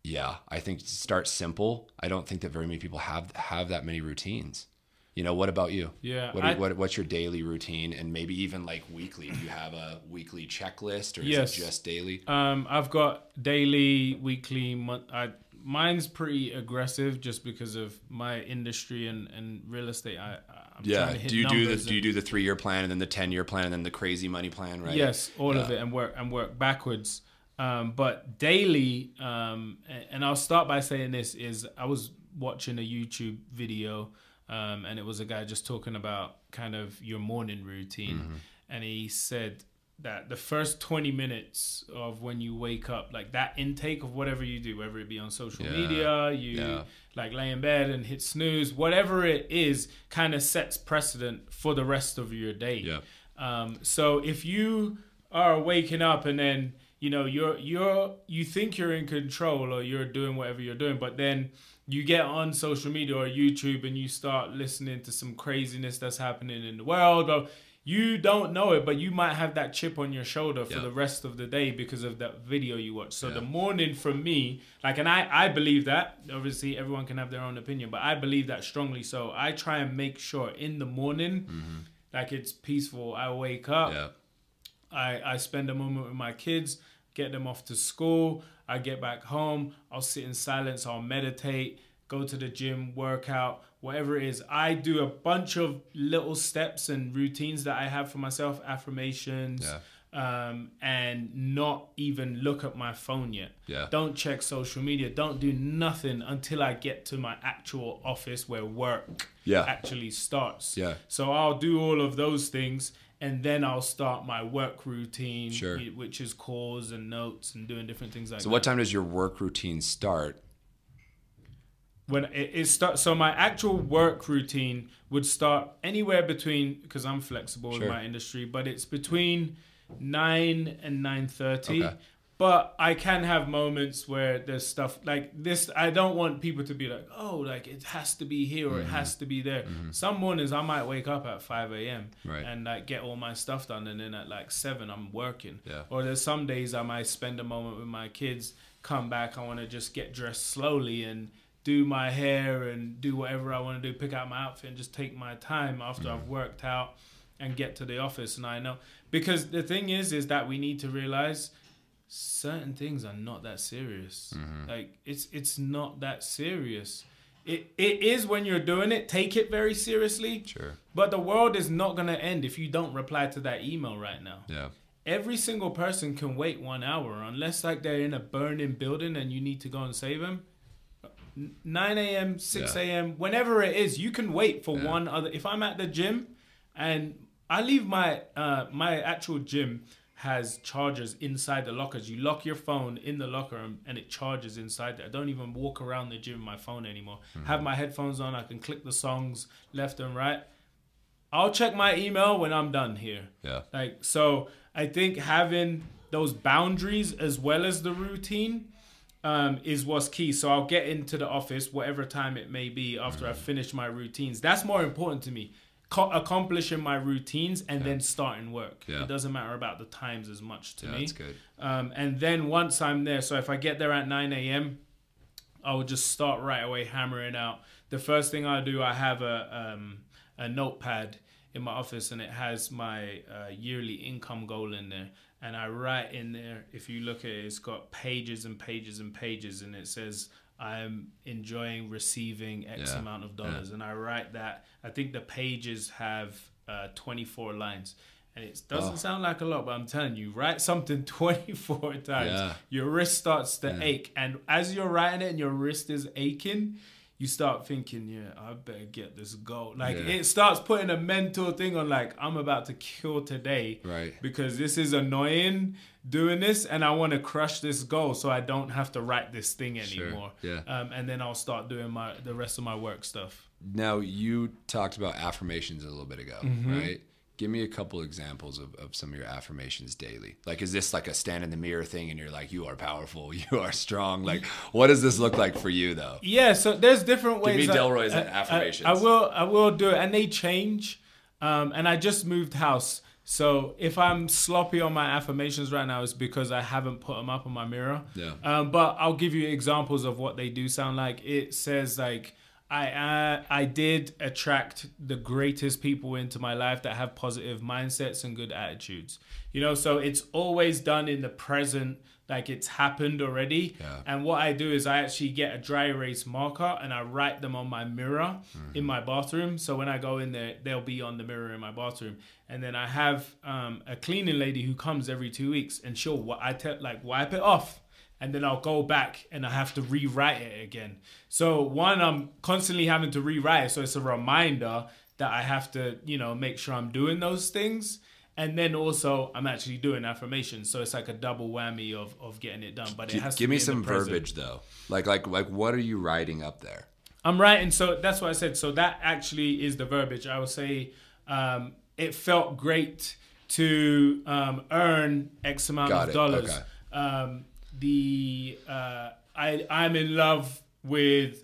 yeah, I think start simple. I don't think that very many people have have that many routines. You know, what about you? Yeah, What, I- what what's your daily routine, and maybe even like weekly? Do you have a weekly checklist, or is Yes. it just daily? Um, I've got daily, weekly, month. I, mine's pretty aggressive just because of my industry and, and real estate. I, I'm Yeah. trying to hit Do you do the do you do the three year plan and then the ten year plan and then the crazy money plan, right? Yes, all of it, and work and work backwards. Um, but daily, um, and I'll start by saying this: is I was watching a YouTube video, um, and it was a guy just talking about kind of your morning routine, Mm-hmm. and he said that the first 20 minutes of when you wake up like that intake of whatever you do whether it be on social Yeah, media you yeah. like lay in bed and hit snooze whatever it is kind of sets precedent for the rest of your day Yeah. um, so if you are waking up and then you know you're you're you think you're in control or you're doing whatever you're doing, but then you get on social media or YouTube and you start listening to some craziness that's happening in the world or you don't know it, but you might have that chip on your shoulder for Yeah. the rest of the day because of that video you watch. So Yeah. the morning for me, like, and I, I believe that. Obviously, everyone can have their own opinion, but I believe that strongly. So I try and make sure in the morning, mm-hmm. like it's peaceful. I wake up. Yeah. I, I spend a moment with my kids, get them off to school. I get back home. I'll sit in silence. I'll meditate, go to the gym, work out, whatever it is. I do a bunch of little steps and routines that I have for myself, affirmations, um, and not even look at my phone yet. Yeah. Don't check social media. Don't do nothing until I get to my actual office where work Yeah. actually starts. Yeah. So I'll do all of those things and then I'll start my work routine, Sure. which is calls and notes and doing different things like So that. So, what time does your work routine start? When it, it starts, so my actual work routine would start anywhere between because I'm flexible Sure. in my industry, but it's between nine and nine thirty. Okay. But I can have moments where there's stuff like this. I don't want people to be like, oh, like it has to be here or it Mm-hmm. has to be there. Some mornings I might wake up at 5 a.m. Right. and like get all my stuff done. And then at like 7, I'm working. Yeah. Or there's some days I might spend a moment with my kids, come back, I want to just get dressed slowly and do my hair and do whatever I want to do, pick out my outfit and just take my time after I've mm. worked out and get to the office. And I know because the thing is, is that we need to realize certain things are not that serious. Mm-hmm. Like it's it's not that serious. It it is when you're doing it. Take it very seriously. Sure. But the world is not gonna end if you don't reply to that email right now. Yeah. Every single person can wait one hour unless like they're in a burning building and you need to go and save them. 9 a.m., 6 Yeah. a.m., whenever it is, you can wait for Yeah. one other. If I'm at the gym and I leave my uh, my actual gym has chargers inside the lockers. You lock your phone in the locker and, and it charges inside there. I don't even walk around the gym with my phone anymore. Have my headphones on. I can click the songs left and right. I'll check my email when I'm done here. Yeah. Like so, I think having those boundaries as well as the routine um, is what's key. So I'll get into the office whatever time it may be after I've finished my routines. That's more important to me. Co- accomplishing my routines and then starting work. Yeah. It doesn't matter about the times as much to Yeah, me. that's good. Um, and then once I'm there, so if I get there at 9 a.m., I will just start right away hammering out. The first thing I do, I have a um, a notepad in my office and it has my uh, yearly income goal in there. And I write in there, if you look at it, it's got pages and pages and pages, and it says, I'm enjoying receiving X Yeah. amount of dollars. And I write that. I think the pages have uh, 24 lines. And it doesn't Oh. sound like a lot, but I'm telling you, write something 24 times. Yeah. Your wrist starts to Yeah. ache. And as you're writing it and your wrist is aching, you start thinking, yeah, I better get this goal. Like Yeah. it starts putting a mental thing on, like, I'm about to kill today Right. because this is annoying doing this and I want to crush this goal so I don't have to write this thing Sure. anymore. Yeah. Um, and then I'll start doing my the rest of my work stuff. Now you talked about affirmations a little bit ago, Mm-hmm. right? Give me a couple examples of, of some of your affirmations daily. Like, is this like a stand in the mirror thing and you're like, you are powerful, you are strong? Like, what does this look like for you though? Yeah, so there's different ways. me that- Delroy's I- I- affirmations. I, will, I will do it, and they change. Um, and I just moved house, so if I'm sloppy on my affirmations right now, it's because I haven't put them up on my mirror. Yeah. Um, but I'll give you examples of what they do sound like. It says like. I uh, I did attract the greatest people into my life that have positive mindsets and good attitudes. You know, so it's always done in the present, like it's happened already. Yeah. And what I do is I actually get a dry erase marker and I write them on my mirror in my bathroom. So when I go in there, they'll be on the mirror in my bathroom. And then I have um, a cleaning lady who comes every two weeks and she'll I te- like wipe it off. And then I'll go back and I have to rewrite it again. So one, I'm constantly having to rewrite it. So it's a reminder that I have to, you know, make sure I'm doing those things. And then also I'm actually doing affirmations. So it's like a double whammy of, of getting it done. But it has to Give be me some verbiage though. Like, like, like, what are you writing up there? I'm writing, so that's what I said. So that actually is the verbiage. I would say um, it felt great to um, earn X amount Got of it. dollars. Okay. Um, the uh, I I'm in love with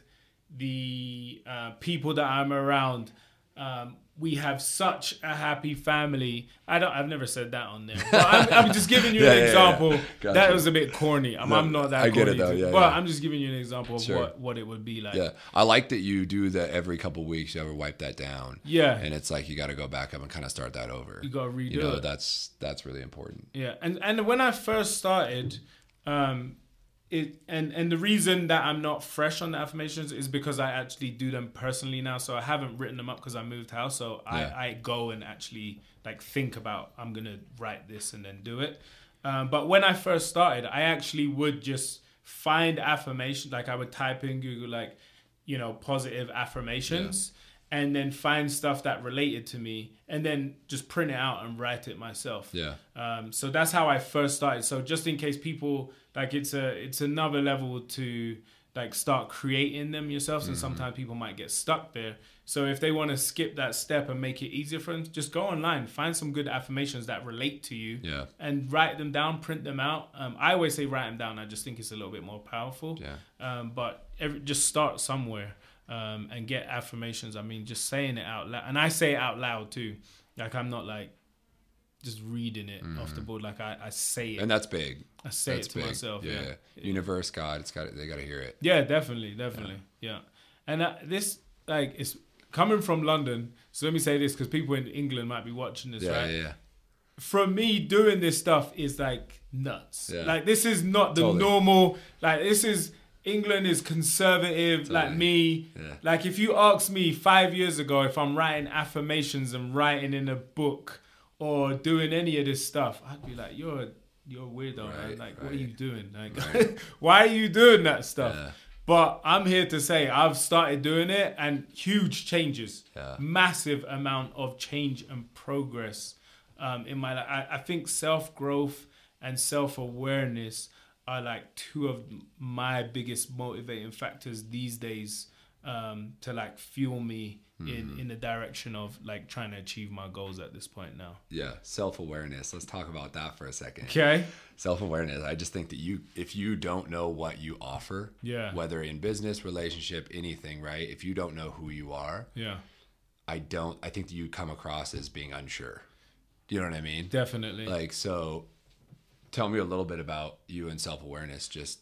the uh, people that I'm around. Um, we have such a happy family. I don't. I've never said that on there. But I'm, I'm just giving you Yeah, an yeah, yeah. example. Gotcha. That was a bit corny. I'm, No, I'm not that. I get corny it though, yeah, but yeah. I'm just giving you an example of Sure. what what it would be like. Yeah, I like that you do that every couple weeks. You ever wipe that down? Yeah. and it's like you got to go back up and kind of start that over. You gotta redo You know, it. that's that's really important. Yeah, and and when I first started, um, it and and the reason that I'm not fresh on the affirmations is because I actually do them personally now. So I haven't written them up because I moved house. So Yeah. I I go and actually like think about I'm gonna write this and then do it. Um, but when I first started, I actually would just find affirmation. Like I would type in Google like, you know, positive affirmations. And then find stuff that related to me, and then just print it out and write it myself. Yeah, Um, so that's how I first started. So just in case people like it's a it's another level to like start creating them yourselves, Mm-hmm. and sometimes people might get stuck there. So if they want to skip that step and make it easier for them, just go online, find some good affirmations that relate to you, yeah, and write them down, print them out. Um, I always say write them down. I just think it's a little bit more powerful. yeah. Um, but every, just start somewhere um, and get affirmations. I mean, just saying it out loud, and I say it out loud too. Like I'm not like just reading it off the board. Like I, I say it. Mm-hmm. And that's big. I say That's it to big. myself. Yeah. Yeah. universe, God, it's got they got to hear it. Yeah, definitely, definitely. Yeah. And uh, this like it's coming from London. So let me say this because people in England might be watching this, Yeah, right? yeah, yeah. from me doing this stuff is like nuts. Yeah. Like this is not the Totally. normal. Like this is England is conservative. Like me. Yeah. Like if you asked me five years ago if I'm writing affirmations and writing in a book or doing any of this stuff, I'd be like, you're a, you're a weirdo, man. Right, Like what are you doing? Like Right. why are you doing that stuff? Yeah. But I'm here to say I've started doing it and huge changes, Yeah. massive amount of change and progress um, in my life. I, I think self growth and self awareness are like two of my biggest motivating factors these days um, to like fuel me in in the direction of like trying to achieve my goals at this point now. Yeah, self awareness. Let's talk about that for a second. Okay. Self awareness. I just think that you, if you don't know what you offer, Yeah. whether in business, relationship, anything, right? If you don't know who you are, Yeah. I don't. I think that you come across as being unsure. Do you know what I mean? Definitely. Like, so tell me a little bit about you and self awareness. Just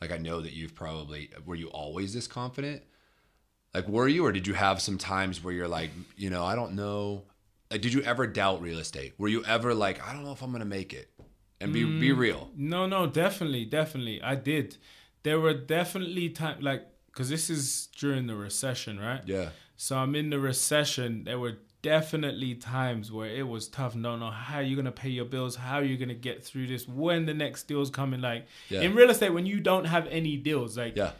like I know that you've probably were you always this confident, Like, were you, or did you have some times where you're like, you know, I don't know. Like, did you ever doubt real estate? Were you ever like, I don't know if I'm gonna make it? And be be mm, real. No, no, definitely, definitely. I did. There were definitely times like because this is during the recession, right? Yeah. So I'm in the recession. There were definitely times where it was tough. No, no, how are you gonna pay your bills? How are you gonna get through this? When the next deal's coming? Like Yeah. in real estate, when you don't have any deals, like yeah.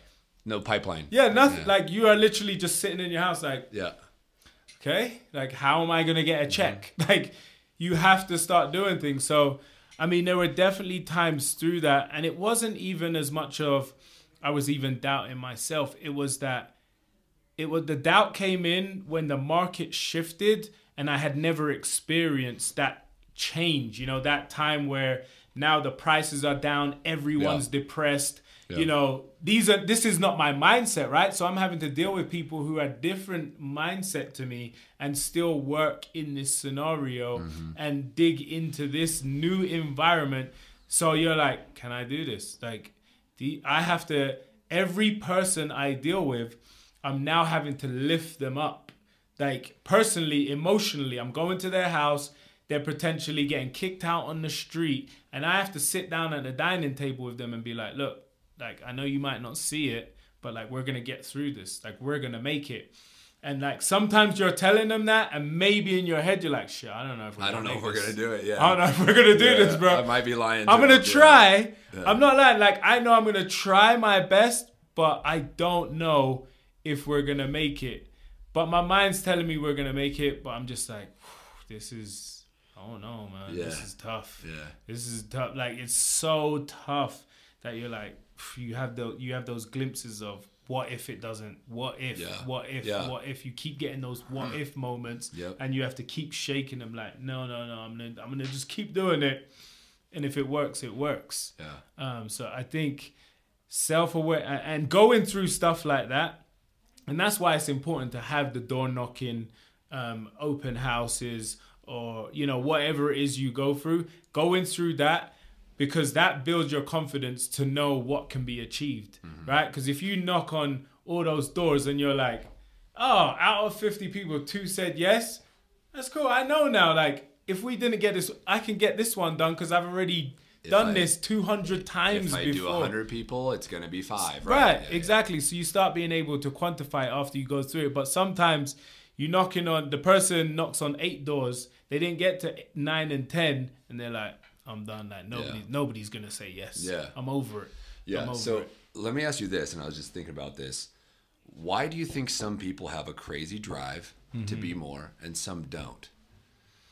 No pipeline. Yeah, nothing. Yeah. Like you are literally just sitting in your house, like Yeah. okay, like how am I gonna get a check? Mm-hmm. Like you have to start doing things. So I mean, there were definitely times through that, and it wasn't even as much of I was even doubting myself. It was that it was the doubt came in when the market shifted, and I had never experienced that change. You know, that time where now the prices are down, everyone's depressed. Yeah. You know, these are this is not my mindset, right? So I'm having to deal with people who are different mindset to me and still work in this scenario mm-hmm. and dig into this new environment. So you're like, can I do this? Like, the I have to every person I deal with, I'm now having to lift them up. Like personally, emotionally, I'm going to their house. They're potentially getting kicked out on the street, and I have to sit down at the dining table with them and be like, "Look, like I know you might not see it, but like we're gonna get through this. Like we're gonna make it." And like sometimes you're telling them that, and maybe in your head you're like, "Shit, I don't know if we're I don't know if we're this. gonna do it. Yeah. I don't know if we're gonna do Yeah, this, bro. I might be lying. I'm gonna him, yeah. try. I'm not lying. Like I know I'm gonna try my best, but I don't know if we're gonna make it. But my mind's telling me we're gonna make it. But I'm just like, this is. I don't know, man. This is tough. Yeah. This is tough. Like it's so tough that you're like, you have the you have those glimpses of what if it doesn't? What if? Yeah. What if? Yeah. What if? You keep getting those what if moments, Yep. and you have to keep shaking them. Like, no, no, no. I'm gonna I'm gonna just keep doing it, and if it works, it works. Yeah. Um, so I think self aware and going through stuff like that, and that's why it's important to have the door knocking, um, open houses, or you know whatever it is you go through. Going through that because that builds your confidence to know what can be achieved, right? Because if you knock on all those doors and you're like, oh, out of fifty people, two said yes. That's cool. I know now. Like, if we didn't get this, I can get this one done because I've already done I- this 200 times If I before. do 100 people, it's gonna be five. Right, Right. Yeah, yeah. exactly. So you start being able to quantify after you go through it. But sometimes you knocking on the person knocks on eight doors, they didn't get to nine and ten, and they're like, "I'm done." Like nobody, Yeah. nobody's gonna say yes. Yeah. I'm over it. Yeah. I'm over So it. let me ask you this, and I was just thinking about this. Why do you think some people have a crazy drive to Mm-hmm. be more and some don't?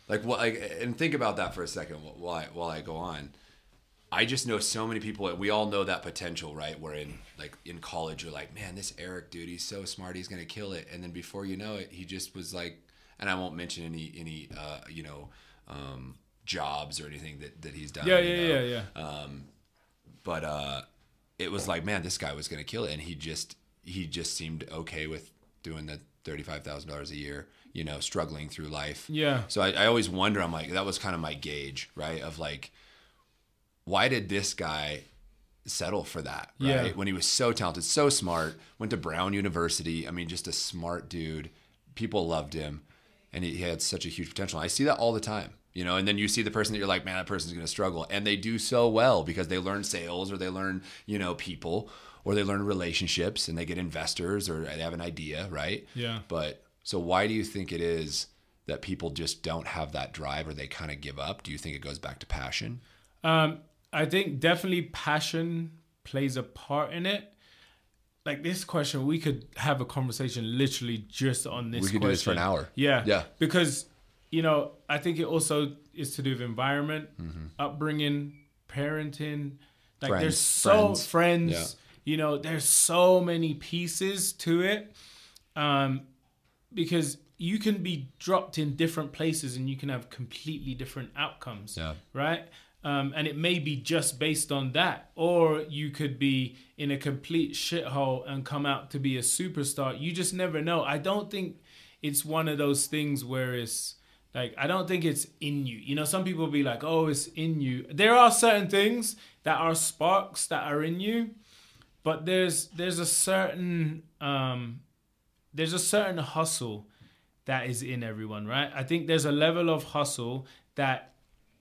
Like what? Like, and think about that for a second while I, while I go on. I just know so many people. We all know that potential, right? Where in like in college, you're like, man, this Eric dude, he's so smart, he's gonna kill it. And then before you know it, he just was like, and I won't mention any any uh, you know um, jobs or anything that that he's done. Yeah, you yeah, know? yeah, yeah. but uh it was like man this guy was gonna kill it and he just he just seemed okay with doing the $35000 a year you know struggling through life Yeah. so I, I always wonder i'm like that was kind of my gauge right of like why did this guy settle for that right? Yeah. when he was so talented so smart went to brown university. I mean just a smart dude. People loved him and he, he had such a huge potential. I see that all the time you know and then you see the person that you're like man that person's going to struggle. And they do so well because they learn sales or they learn you know people or they learn relationships and they get investors or they have an idea right? Yeah. but so why do you think it is that people just don't have that drive or they kind of give up? Do you think it goes back to passion? Um, I think definitely passion plays a part in it. Like this question, we could have a conversation literally just on this. We could do this for an hour. Yeah, Yeah. Because you know, I think it also is to do with environment, Mm-hmm. upbringing, parenting. Like Friends, there's so friends. friends. Yeah. You know, there's so many pieces to it. Um, because you can be dropped in different places and you can have completely different outcomes Yeah. right um, and it may be just based on that or you could be in a complete shithole and come out to be a superstar. You just never know. I don't think it's one of those things where it's like i don't think it's in you. You know some people be like oh it's in you. There are certain things that are sparks that are in you but there's there's a certain um there's a certain hustle that is in everyone, right? I think there's a level of hustle that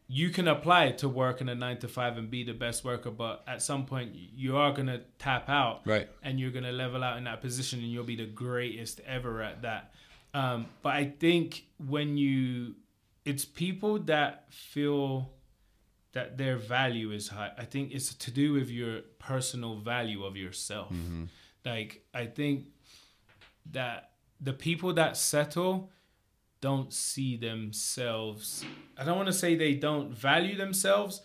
you can apply to work in a nine to five and be the best worker, but at some point you are gonna tap out, Right. And you're gonna level out in that position, and you'll be the greatest ever at that. Um, but I think when you, it's people that feel that their value is high. I think it's to do with your personal value of yourself. Like I think that the people that settle don't see themselves. I don't want to say they don't value themselves,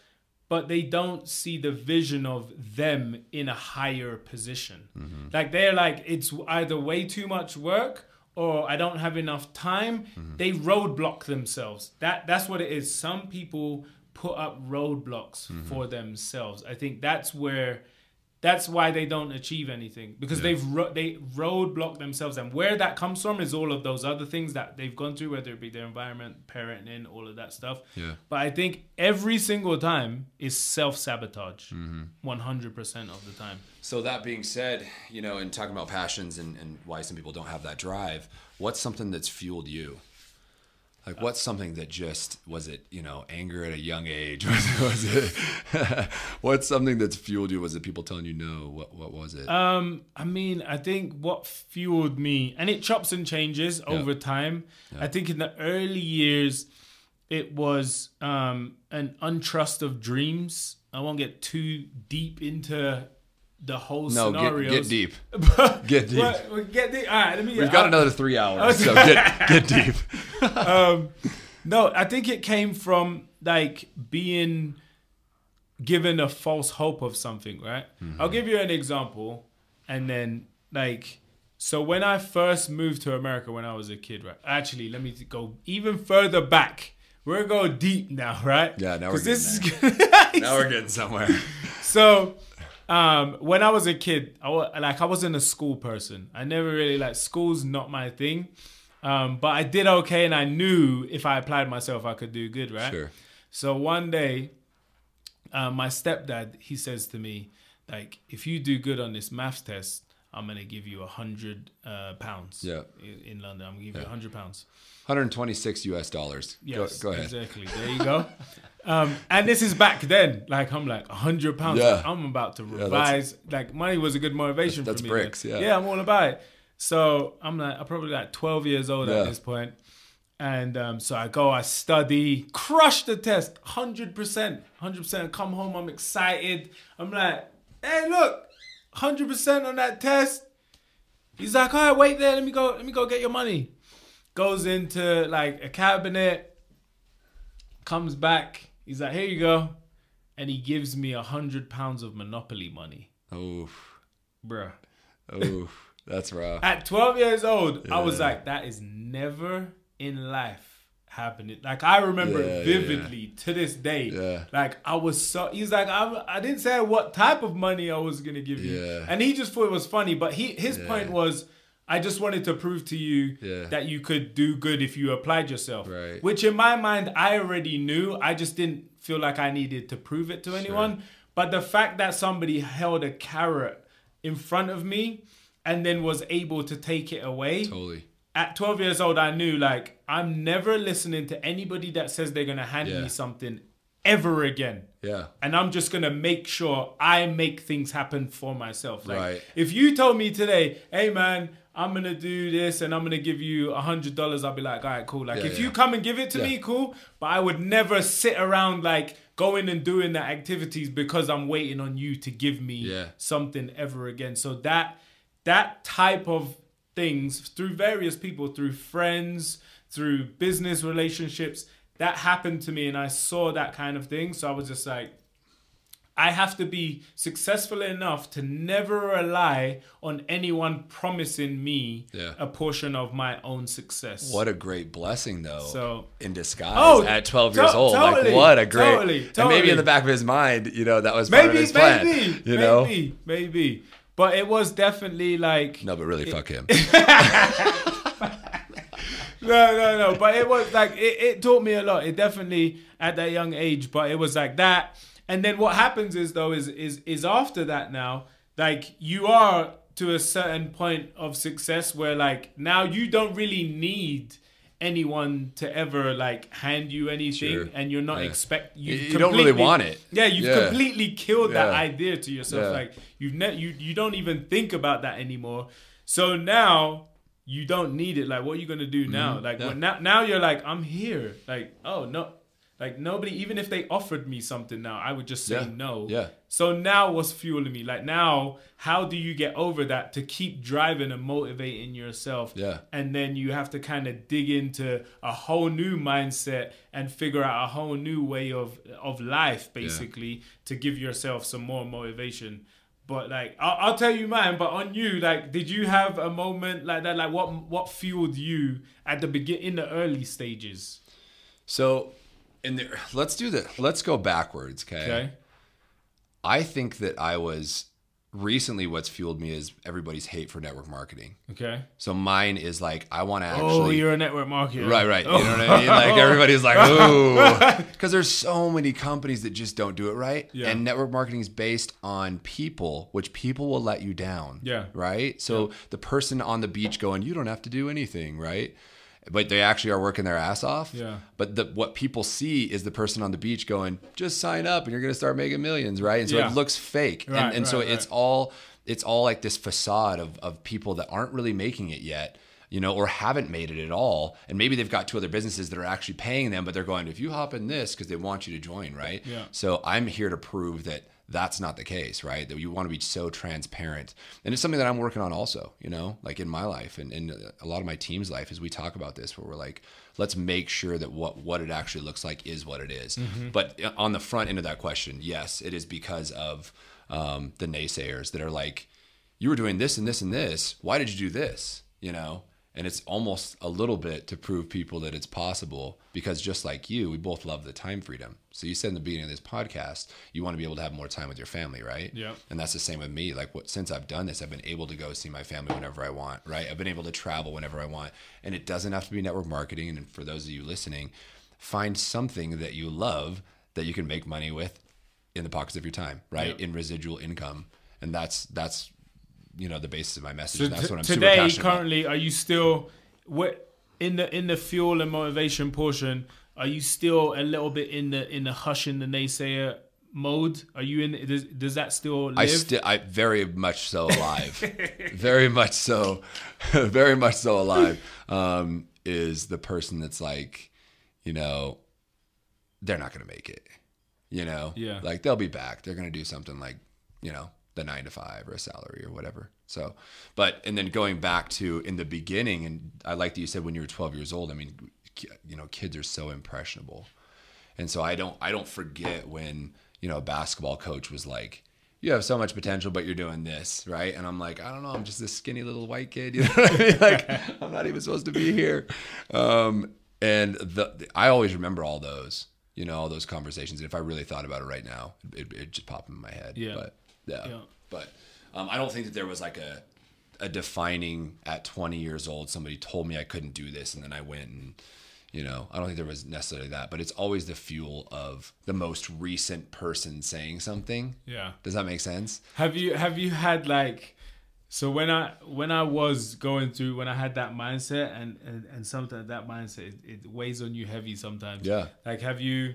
but they don't see the vision of them in a higher position. Mm-hmm. Like they're like, it's either way too much work or I don't have enough time. Mm-hmm. They roadblock themselves. That that's what it is. Some people put up roadblocks mm-hmm. for themselves. I think that's where that's why they don't achieve anything because they've ro- they roadblock themselves and where that comes from is all of those other things that they've gone through whether it be their environment parenting all of that stuff Yeah. but i think every single time is self-sabotage mm-hmm. 100% of the time So that being said, you know, and talking about passions and, and why some people don't have that drive, what's something that's fueled you? Like, what's something that just was it? You know, anger at a young age. Was, was it? what's something that's fueled you? Was it people telling you no? What What was it? Um, I mean, I think what fueled me, and it chops and changes over time. I think in the early years, it was um, an untrust of dreams. I won't get too deep into the whole no, get, get deep. But- Get deep. but- get deep. All right, let me. We've got I- another three hours, so get get deep. um, no, I think it came from like being given a false hope of something, right? I'll give you an example, and then like, so when I first moved to America when I was a kid, right? Actually, let me go even further back. We're gonna deep now, right? Yeah, now we're this getting is Now we're getting somewhere. so um when i was a kid i wa- like i wasn't a school person. I never really like school's not my thing. Um but i did okay and i knew if i applied myself i could do good right? Sure. so one day uh, my stepdad he says to me like if you do good on this maths test i'm gonna give you a hundred uh pounds Yeah. in, london i'm gonna give you a hundred pounds 126 U.S. dollars. Yes, go, go ahead. Exactly. There you go. um, and this is back then. Like I'm like hundred pounds. Yeah. I'm about to that's- revise. like money was a good motivation That's for me. That's bricks, yeah. Yeah, I'm all about it. So I'm like I'm probably like 12 years old Yeah. at this point. And um, so I go, I study, crush the test, hundred percent, hundred percent. Come home, I'm excited. I'm like, hey, look, hundred percent on that test. He's like, all right, wait there. Let me go. Let me go get your money. Goes into like a cabinet. Comes back. He's like, here you go, and he gives me a hundred pounds of Monopoly money, Oof. bruh. Oof. That's rough. At 12 years old, I was like, that is never in life happening. Like I remember Yeah, vividly to this day. Yeah. Like I was so he's like I, I didn't say what type of money I was gonna give you, and he just thought it was funny. But he his Yeah. point was. I just wanted to prove to you Yeah. that you could do good if you applied yourself. Right. Which in my mind I already knew. I just didn't feel like I needed to prove it to anyone. But the fact that somebody held a carrot in front of me and then was able to take it away Totally. at 12 years old, I knew like I'm never listening to anybody that says they're gonna hand Yeah. me something ever again. Yeah. And I'm just gonna make sure I make things happen for myself. Like, Right. If you told me today, hey man, I'm gonna do this and I'm gonna give you a hundred dollars, I'll be like, all right, cool. Like Yeah, if yeah. you come and give it to Yeah. me, cool. But I would never sit around like going and doing the activities because I'm waiting on you to give me something ever again. So that that type of things through various people, through friends, through business relationships, that happened to me and I saw that kind of thing. So I was just like, I have to be successful enough to never rely on anyone promising me Yeah. a portion of my own success. What a great blessing, though. So- in disguise Oh, at 12 to- years old. totally, like what a great. totally, And maybe in the back of his mind, you know, that was part of maybe, his plan. maybe, you know. maybe, maybe. But it was definitely like No, but really, fuck him. no, no, no. But it was like it, it taught me a lot. It definitely at that young age. But it was like that. And then what happens is though is is is after that now, like you are to a certain point of success where like now you don't really need anyone to ever like hand you anything Sure. and you're not Yeah. expect You- you don't really want it. yeah you've Yeah. completely killed that idea to yourself Yeah. like you've ne- you you don't even think about that anymore so now you don't need it like what are you gonna do now like Mm-hmm. Yeah. when now now you're like i'm here like oh no like nobody even if they offered me something now i would just say Yeah. no Yeah. so now what's fueling me? Like now, how do you get over that to keep driving and motivating yourself? Yeah. And then you have to kind of dig into a whole new mindset and figure out a whole new way of of life, basically, to give yourself some more motivation. But like, I'll, I'll tell you mine. But on you, like, did you have a moment like that? Like, what what fueled you at the begin in the early stages? So, in the let's do the let's go backwards, okay? Okay. I think that I was recently what's fueled me is everybody's hate for network marketing. Okay. So mine is like I want to actually. oh, actually you're a network marketer. Right, right. You know what I oh. mean? Like everybody's like, ooh, because there's so many companies that just don't do it right. Yeah. And network marketing is based on people, which people will let you down. Yeah. Right. So the person on the beach going, you don't have to do anything, right? But they actually are working their ass off. Yeah. But the, what people see is the person on the beach going, just sign up and you're going to start making millions, right? And so Yeah. it looks fake. Right, and and so right, it's all it's all like this facade of of people that aren't really making it yet you know or haven't made it at all and maybe they've got two other businesses that are actually paying them but they're going if you hop in this because they want you to join right Yeah. so i'm here to prove that that's not the case right? That you want to be so transparent. And it's something that i'm working on also you know like in my life and in a lot of my team's life as we talk about this where we're like let's make sure that what what it actually looks like is what it is. but on the front end of that question yes it is because of um, the naysayers that are like you were doing this and this and this. Why did you do this? You know and it's almost a little bit to prove people that it's possible because just like you we both love the time freedom. So you said in the beginning of this podcast you want to be able to have more time with your family right? Yeah. and that's the same with me. Like what since i've done this i've been able to go see my family whenever i want right? I've been able to travel whenever i want. And it doesn't have to be network marketing. And for those of you listening find something that you love that you can make money with in the pockets of your time right? Yeah. in residual income. And that's that's you know the basis of my message So and that's what i'm super today, passionate about. currently, are you still what in the in the fuel and motivation portion? Are you still a little bit in the in the hushing the naysayer mode? Are you in? Does, does that still live? I still, I very much so alive, very much so, very much so alive. Um, is the person that's like, you know, they're not gonna make it. You know, Yeah. like they'll be back. They're gonna do something like, you know, the nine to five or a salary or whatever. So, but and then going back to in the beginning, and I like that you said when you were 12 years old. I mean, you know, kids are so impressionable, and so I don't I don't forget when you know a basketball coach was like. You have so much potential, but you're doing this, right? And I'm like, I don't know, I'm just this skinny little white kid. You know what I mean? Like, I'm not even supposed to be here. Um, and the, the- I always remember all those, you know, all those conversations. And if I really thought about it right now, it it just pop in my head. Yeah. But yeah, Yeah. but um, I don't think that there was like a a defining at 20 years old. Somebody told me I couldn't do this, and then I went and you know, I don't think there was necessarily that. But it's always the fuel of the most recent person saying something. yeah. Does that make sense? Have you have you had like so when I when I was going through when I had that mindset and and, and sometimes that mindset it, it weighs on you heavy sometimes. Yeah. Like have you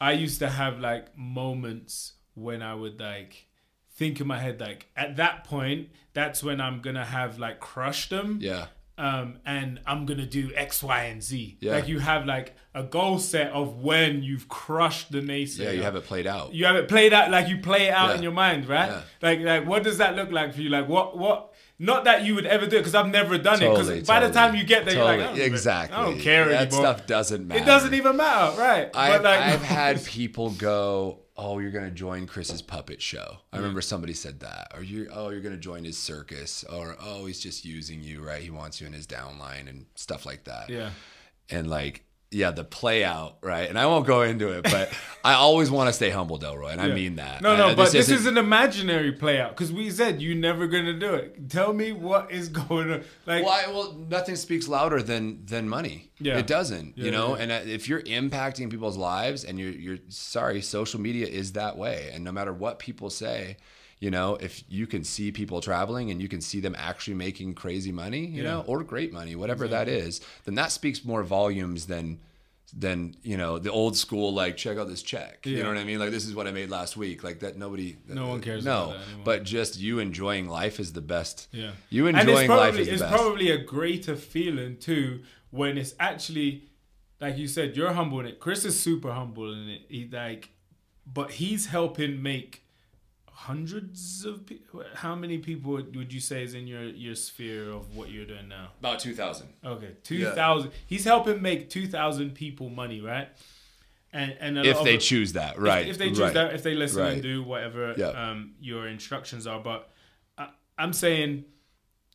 I used to have like moments when I would like think in my head like at that point that's when I'm gonna have like crushed them. Yeah. Um, and I'm gonna do X, Y, and Z. Yeah. Like you have like a goal set of when you've crushed the naysayer. Yeah, you have it played out. You have it played out like you play it out Yeah. in your mind, right? Yeah. Like, like what does that look like for you? Like, what, what? Not that you would ever do it because I've never done it. Totally, Because by the time you get there, you're like, I exactly. I don't care that anymore. stuff doesn't matter. It doesn't even matter, right? I've, I've had people go, "Oh, you're gonna join Chris's puppet show." I remember somebody said that, or you, "Oh, you're gonna join his circus," or "Oh, he's just using you, right? He wants you in his downline and stuff like that." yeah, And like, yeah, the play out, right? And I won't go into it, but I always want to stay humble, Delroy, and I mean that. No, no, I- but this isn't- is an imaginary play out because we said you're never gonna do it. Tell me what is going on. Like, Well, I, well, nothing speaks louder than than money. Yeah. it doesn't. Yeah, you know, yeah. and uh, if you're impacting people's lives, and you're you're sorry, social media is that way, and no matter what people say, You know, if you can see people traveling and you can see them actually making crazy money, you Yeah. know, or great money, whatever that is, then that speaks more volumes than than you know the old school like check out this check. You know what I mean? Like this is what I made last week. Like that nobody. No one cares No, about that but just you enjoying life is the best. Yeah. You enjoying probably, life is the it's probably a greater feeling too when it's actually like you said you're humble in it chris is super humble in it he like but he's helping make hundreds of people how many people would you say is in your your sphere of what you're doing now About two thousand. okay 2000 he's helping make 2000 people money right and and a If lot of they it- choose that, if- right? If, they choose right. that, if they listen Right. and do whatever Yeah. um, your instructions are, but I, I'm saying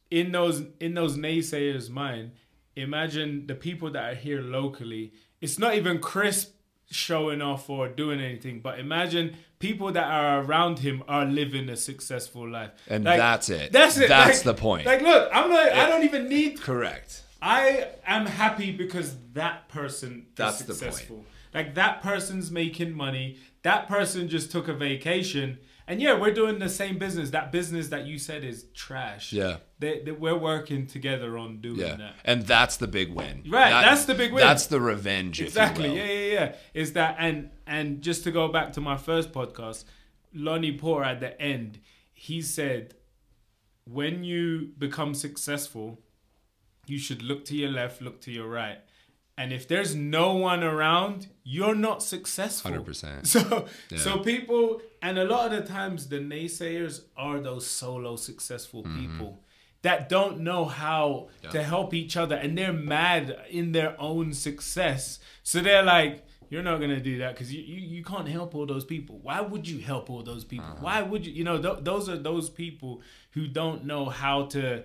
in those in those naysayers' mind, imagine the people that are here locally. It's not even Chris showing off or doing anything, but imagine people that are around him are living a successful life, And Like, that's it. That's it. That's Like- the point. Like, look, I'm not. I don't even need Correct. I am happy because that person That's is the point. successful. Like that person's making money. That person just took a vacation. And yeah, we're doing the same business. That business that you said is trash. Yeah. They, they- we're working together on doing Yeah, that. and that's the big win. Right, that's the big win. That's the revenge. Exactly. If you Yeah, yeah, yeah. Is that and and just to go back to my first podcast, Lonnie Poor at the end, he said, when you become successful, you should look to your left, look to your right. And if there's no one around, you're not successful. 100%. So Yeah. so people and a lot of the times the naysayers are those solo successful Mm-hmm. people that don't know how to help each other and they're mad in their own success. So they're like, you're not gonna do that because you, you you can't help all those people. Why would you help all those people? Uh-huh. Why would you? You know, th- those are those people who don't know how to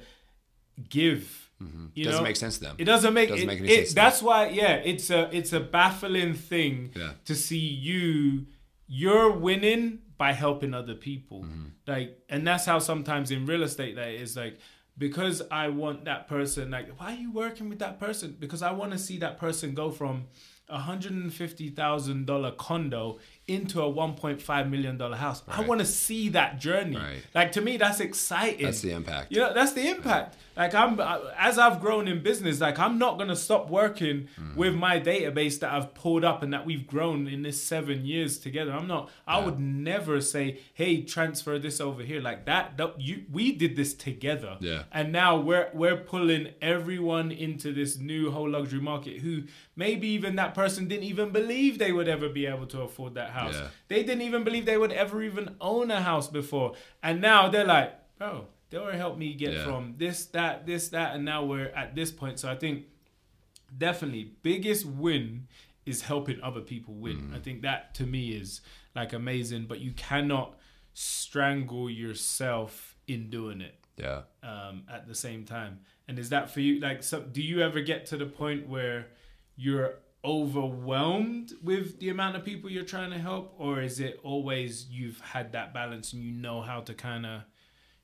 give. You Mm-hmm. Doesn't know? make sense to them. It doesn't make, Doesn't it, make any it- sense. That's why, yeah, it's a it's a baffling thing Yeah. to see you you're winning by helping other people. Mm-hmm. Like, and that's how sometimes in real estate that is like because I want that person. Like, why are you working with that person? Because I want to see that person go from a hundred and fifty thousand dollar condo into a one point five million dollar house. I want to see that journey. Right. Like to me, that's exciting. That's the impact. You know, that's the impact. Like I'm, as I've grown in business, like I'm not gonna stop working Mm-hmm. with my database that I've pulled up and that we've grown in this seven years together. I'm not. I would never say, "Hey, transfer this over here." Like that. that you, we did this together. Yeah. And now we're we're pulling everyone into this new whole luxury market who maybe even that person didn't even believe they would ever be able to afford that house. Yeah. They didn't even believe they would ever even own a house before. And now they're like, bro, they already helped me get Yeah. from this, that, this, that, and now we're at this point. So I think definitely biggest win is helping other people win. Mm-hmm. I think that to me is like amazing, but you cannot strangle yourself in doing it Yeah. um, at the same time. And is that for you? Like, so, do you ever get to the point where you're overwhelmed with the amount of people you're trying to help, or is it always you've had that balance and you know how to kind of,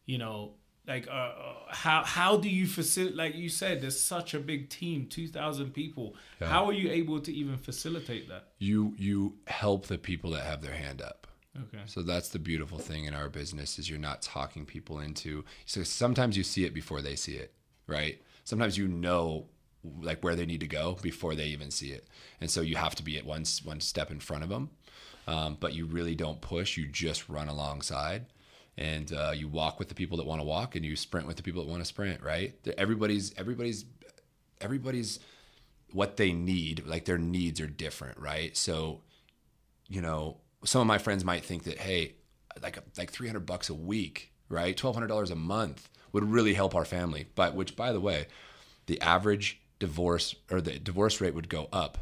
you know, like uh, uh, how how do you facilitate? Like you said, there's such a big team, two thousand people. Yeah. How are you able to even facilitate that? You you help the people that have their hand up. Okay. So that's the beautiful thing in our business is you're not talking people into. So sometimes you see it before they see it, right? Sometimes you know like where they need to go before they even see it, and so you have to be at one one step in front of them. Um, but you really don't push; you just run alongside, and uh, you walk with the people that want to walk, and you sprint with the people that want to sprint. Right? Everybody's everybody's everybody's what they need. Like their needs are different, right? So you know, some of my friends might think that, hey, like like 300 bucks a week, right? $1,200 a month would really help our family. But which, by the way, the average divorce or the divorce rate would go up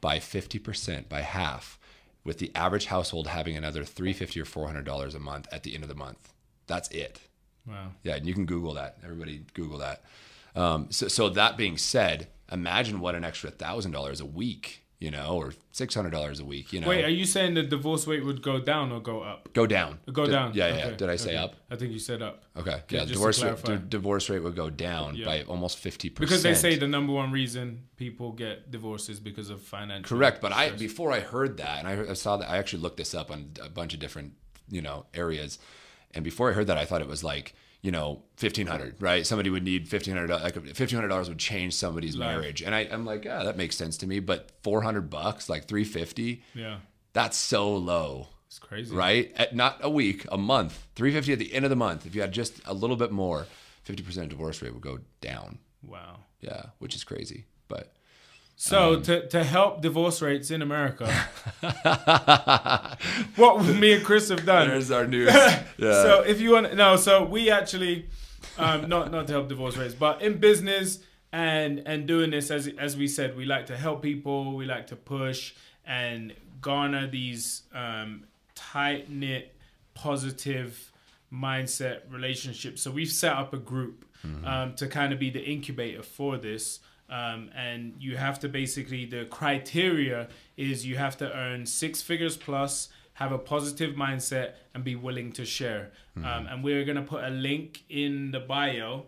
by 50%, by half, with the average household having another 350 or $400 a month at the end of the month. That's it. Wow. Yeah, and you can Google that. Everybody Google that. Um, so, so that being said, imagine what an extra thousand dollars a week, you know, or six hundred dollars a week, you know. Wait, are you saying the divorce rate would go down or go up? Go down. Go Did- down. Yeah, yeah. Okay, Did I say okay. up? I think you said up. Okay. Yeah, Yeah. divorce rate, d- divorce rate would go down Yeah. by almost fifty percent. Because they say the number one reason people get divorces because of financial. correct. But I before I heard that, and I, I saw that I actually looked this up on a bunch of different you know areas, And before I heard that, I thought it was like, you know, fifteen hundred, right? Somebody would need fifteen hundred. Like fifteen hundred dollars would change somebody's Life. marriage, and I, I'm like, yeah, that makes sense to me. But four hundred bucks, like three fifty, Yeah. that's so low, It's crazy. right? At not a week, a month, three fifty at the end of the month. If you had just a little bit more, fifty percent divorce rate would go down. Wow. Yeah, which is crazy, but. So Um, to, to help divorce rates in America, what me and Chris have done. There's our news. Yeah. So if you want, no. So we actually, um, not not to help divorce rates, but in business and and doing this as as we said, we like to help people. We like to push and garner these um, tight knit, positive mindset relationships. So we've set up a group um, to kind of be the incubator for this. Um, and you have to basically the criteria is you have to earn six figures plus have a positive mindset and be willing to share. Um, and we're going to put a link in the bio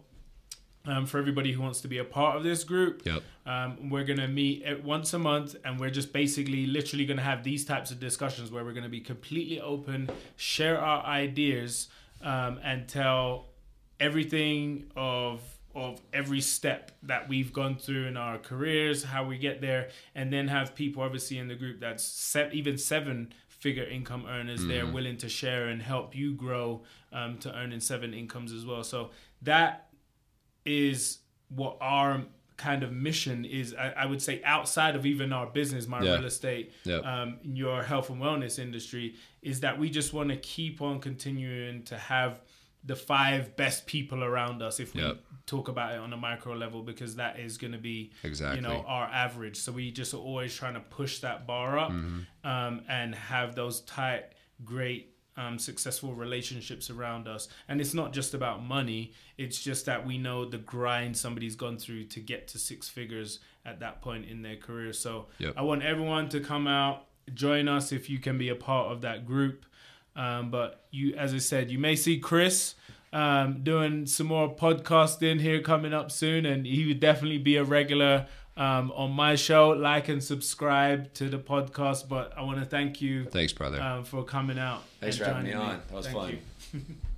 um, for everybody who wants to be a part of this group. Yep. um, we're going to meet at once a month and we're just basically literally going to have these types of discussions where we're going to be completely open share our ideas um, and tell everything of of every step that we've gone through in our careers, how we get there, and then have people obviously in the group that's se- even seven figure income earners they're willing to share and help you grow um, to earning seven incomes as well. So that is what our kind of mission is. I, I would say outside of even our business, my Yeah. real estate, um, your health and wellness industry, is that we just want to keep on continuing to have the five best people around us if we Yep. Talk about it on a micro level because that is going to be Exactly. you know our average so we just are always trying to push that bar up Mm-hmm. um, and have those tight great um, successful relationships around us and it's not just about money it's just that we know the grind somebody's gone through to get to six figures at that point in their career so Yep. i want everyone to come out join us if you can be a part of that group um, but you, as I said, you may see Chris um, doing some more podcasting here coming up soon, and he would definitely be a regular um, on my show. Like and subscribe to the podcast. But I want to thank you Thanks, brother. um, for coming out. Thanks for having joining me on. That was Thank fun. you.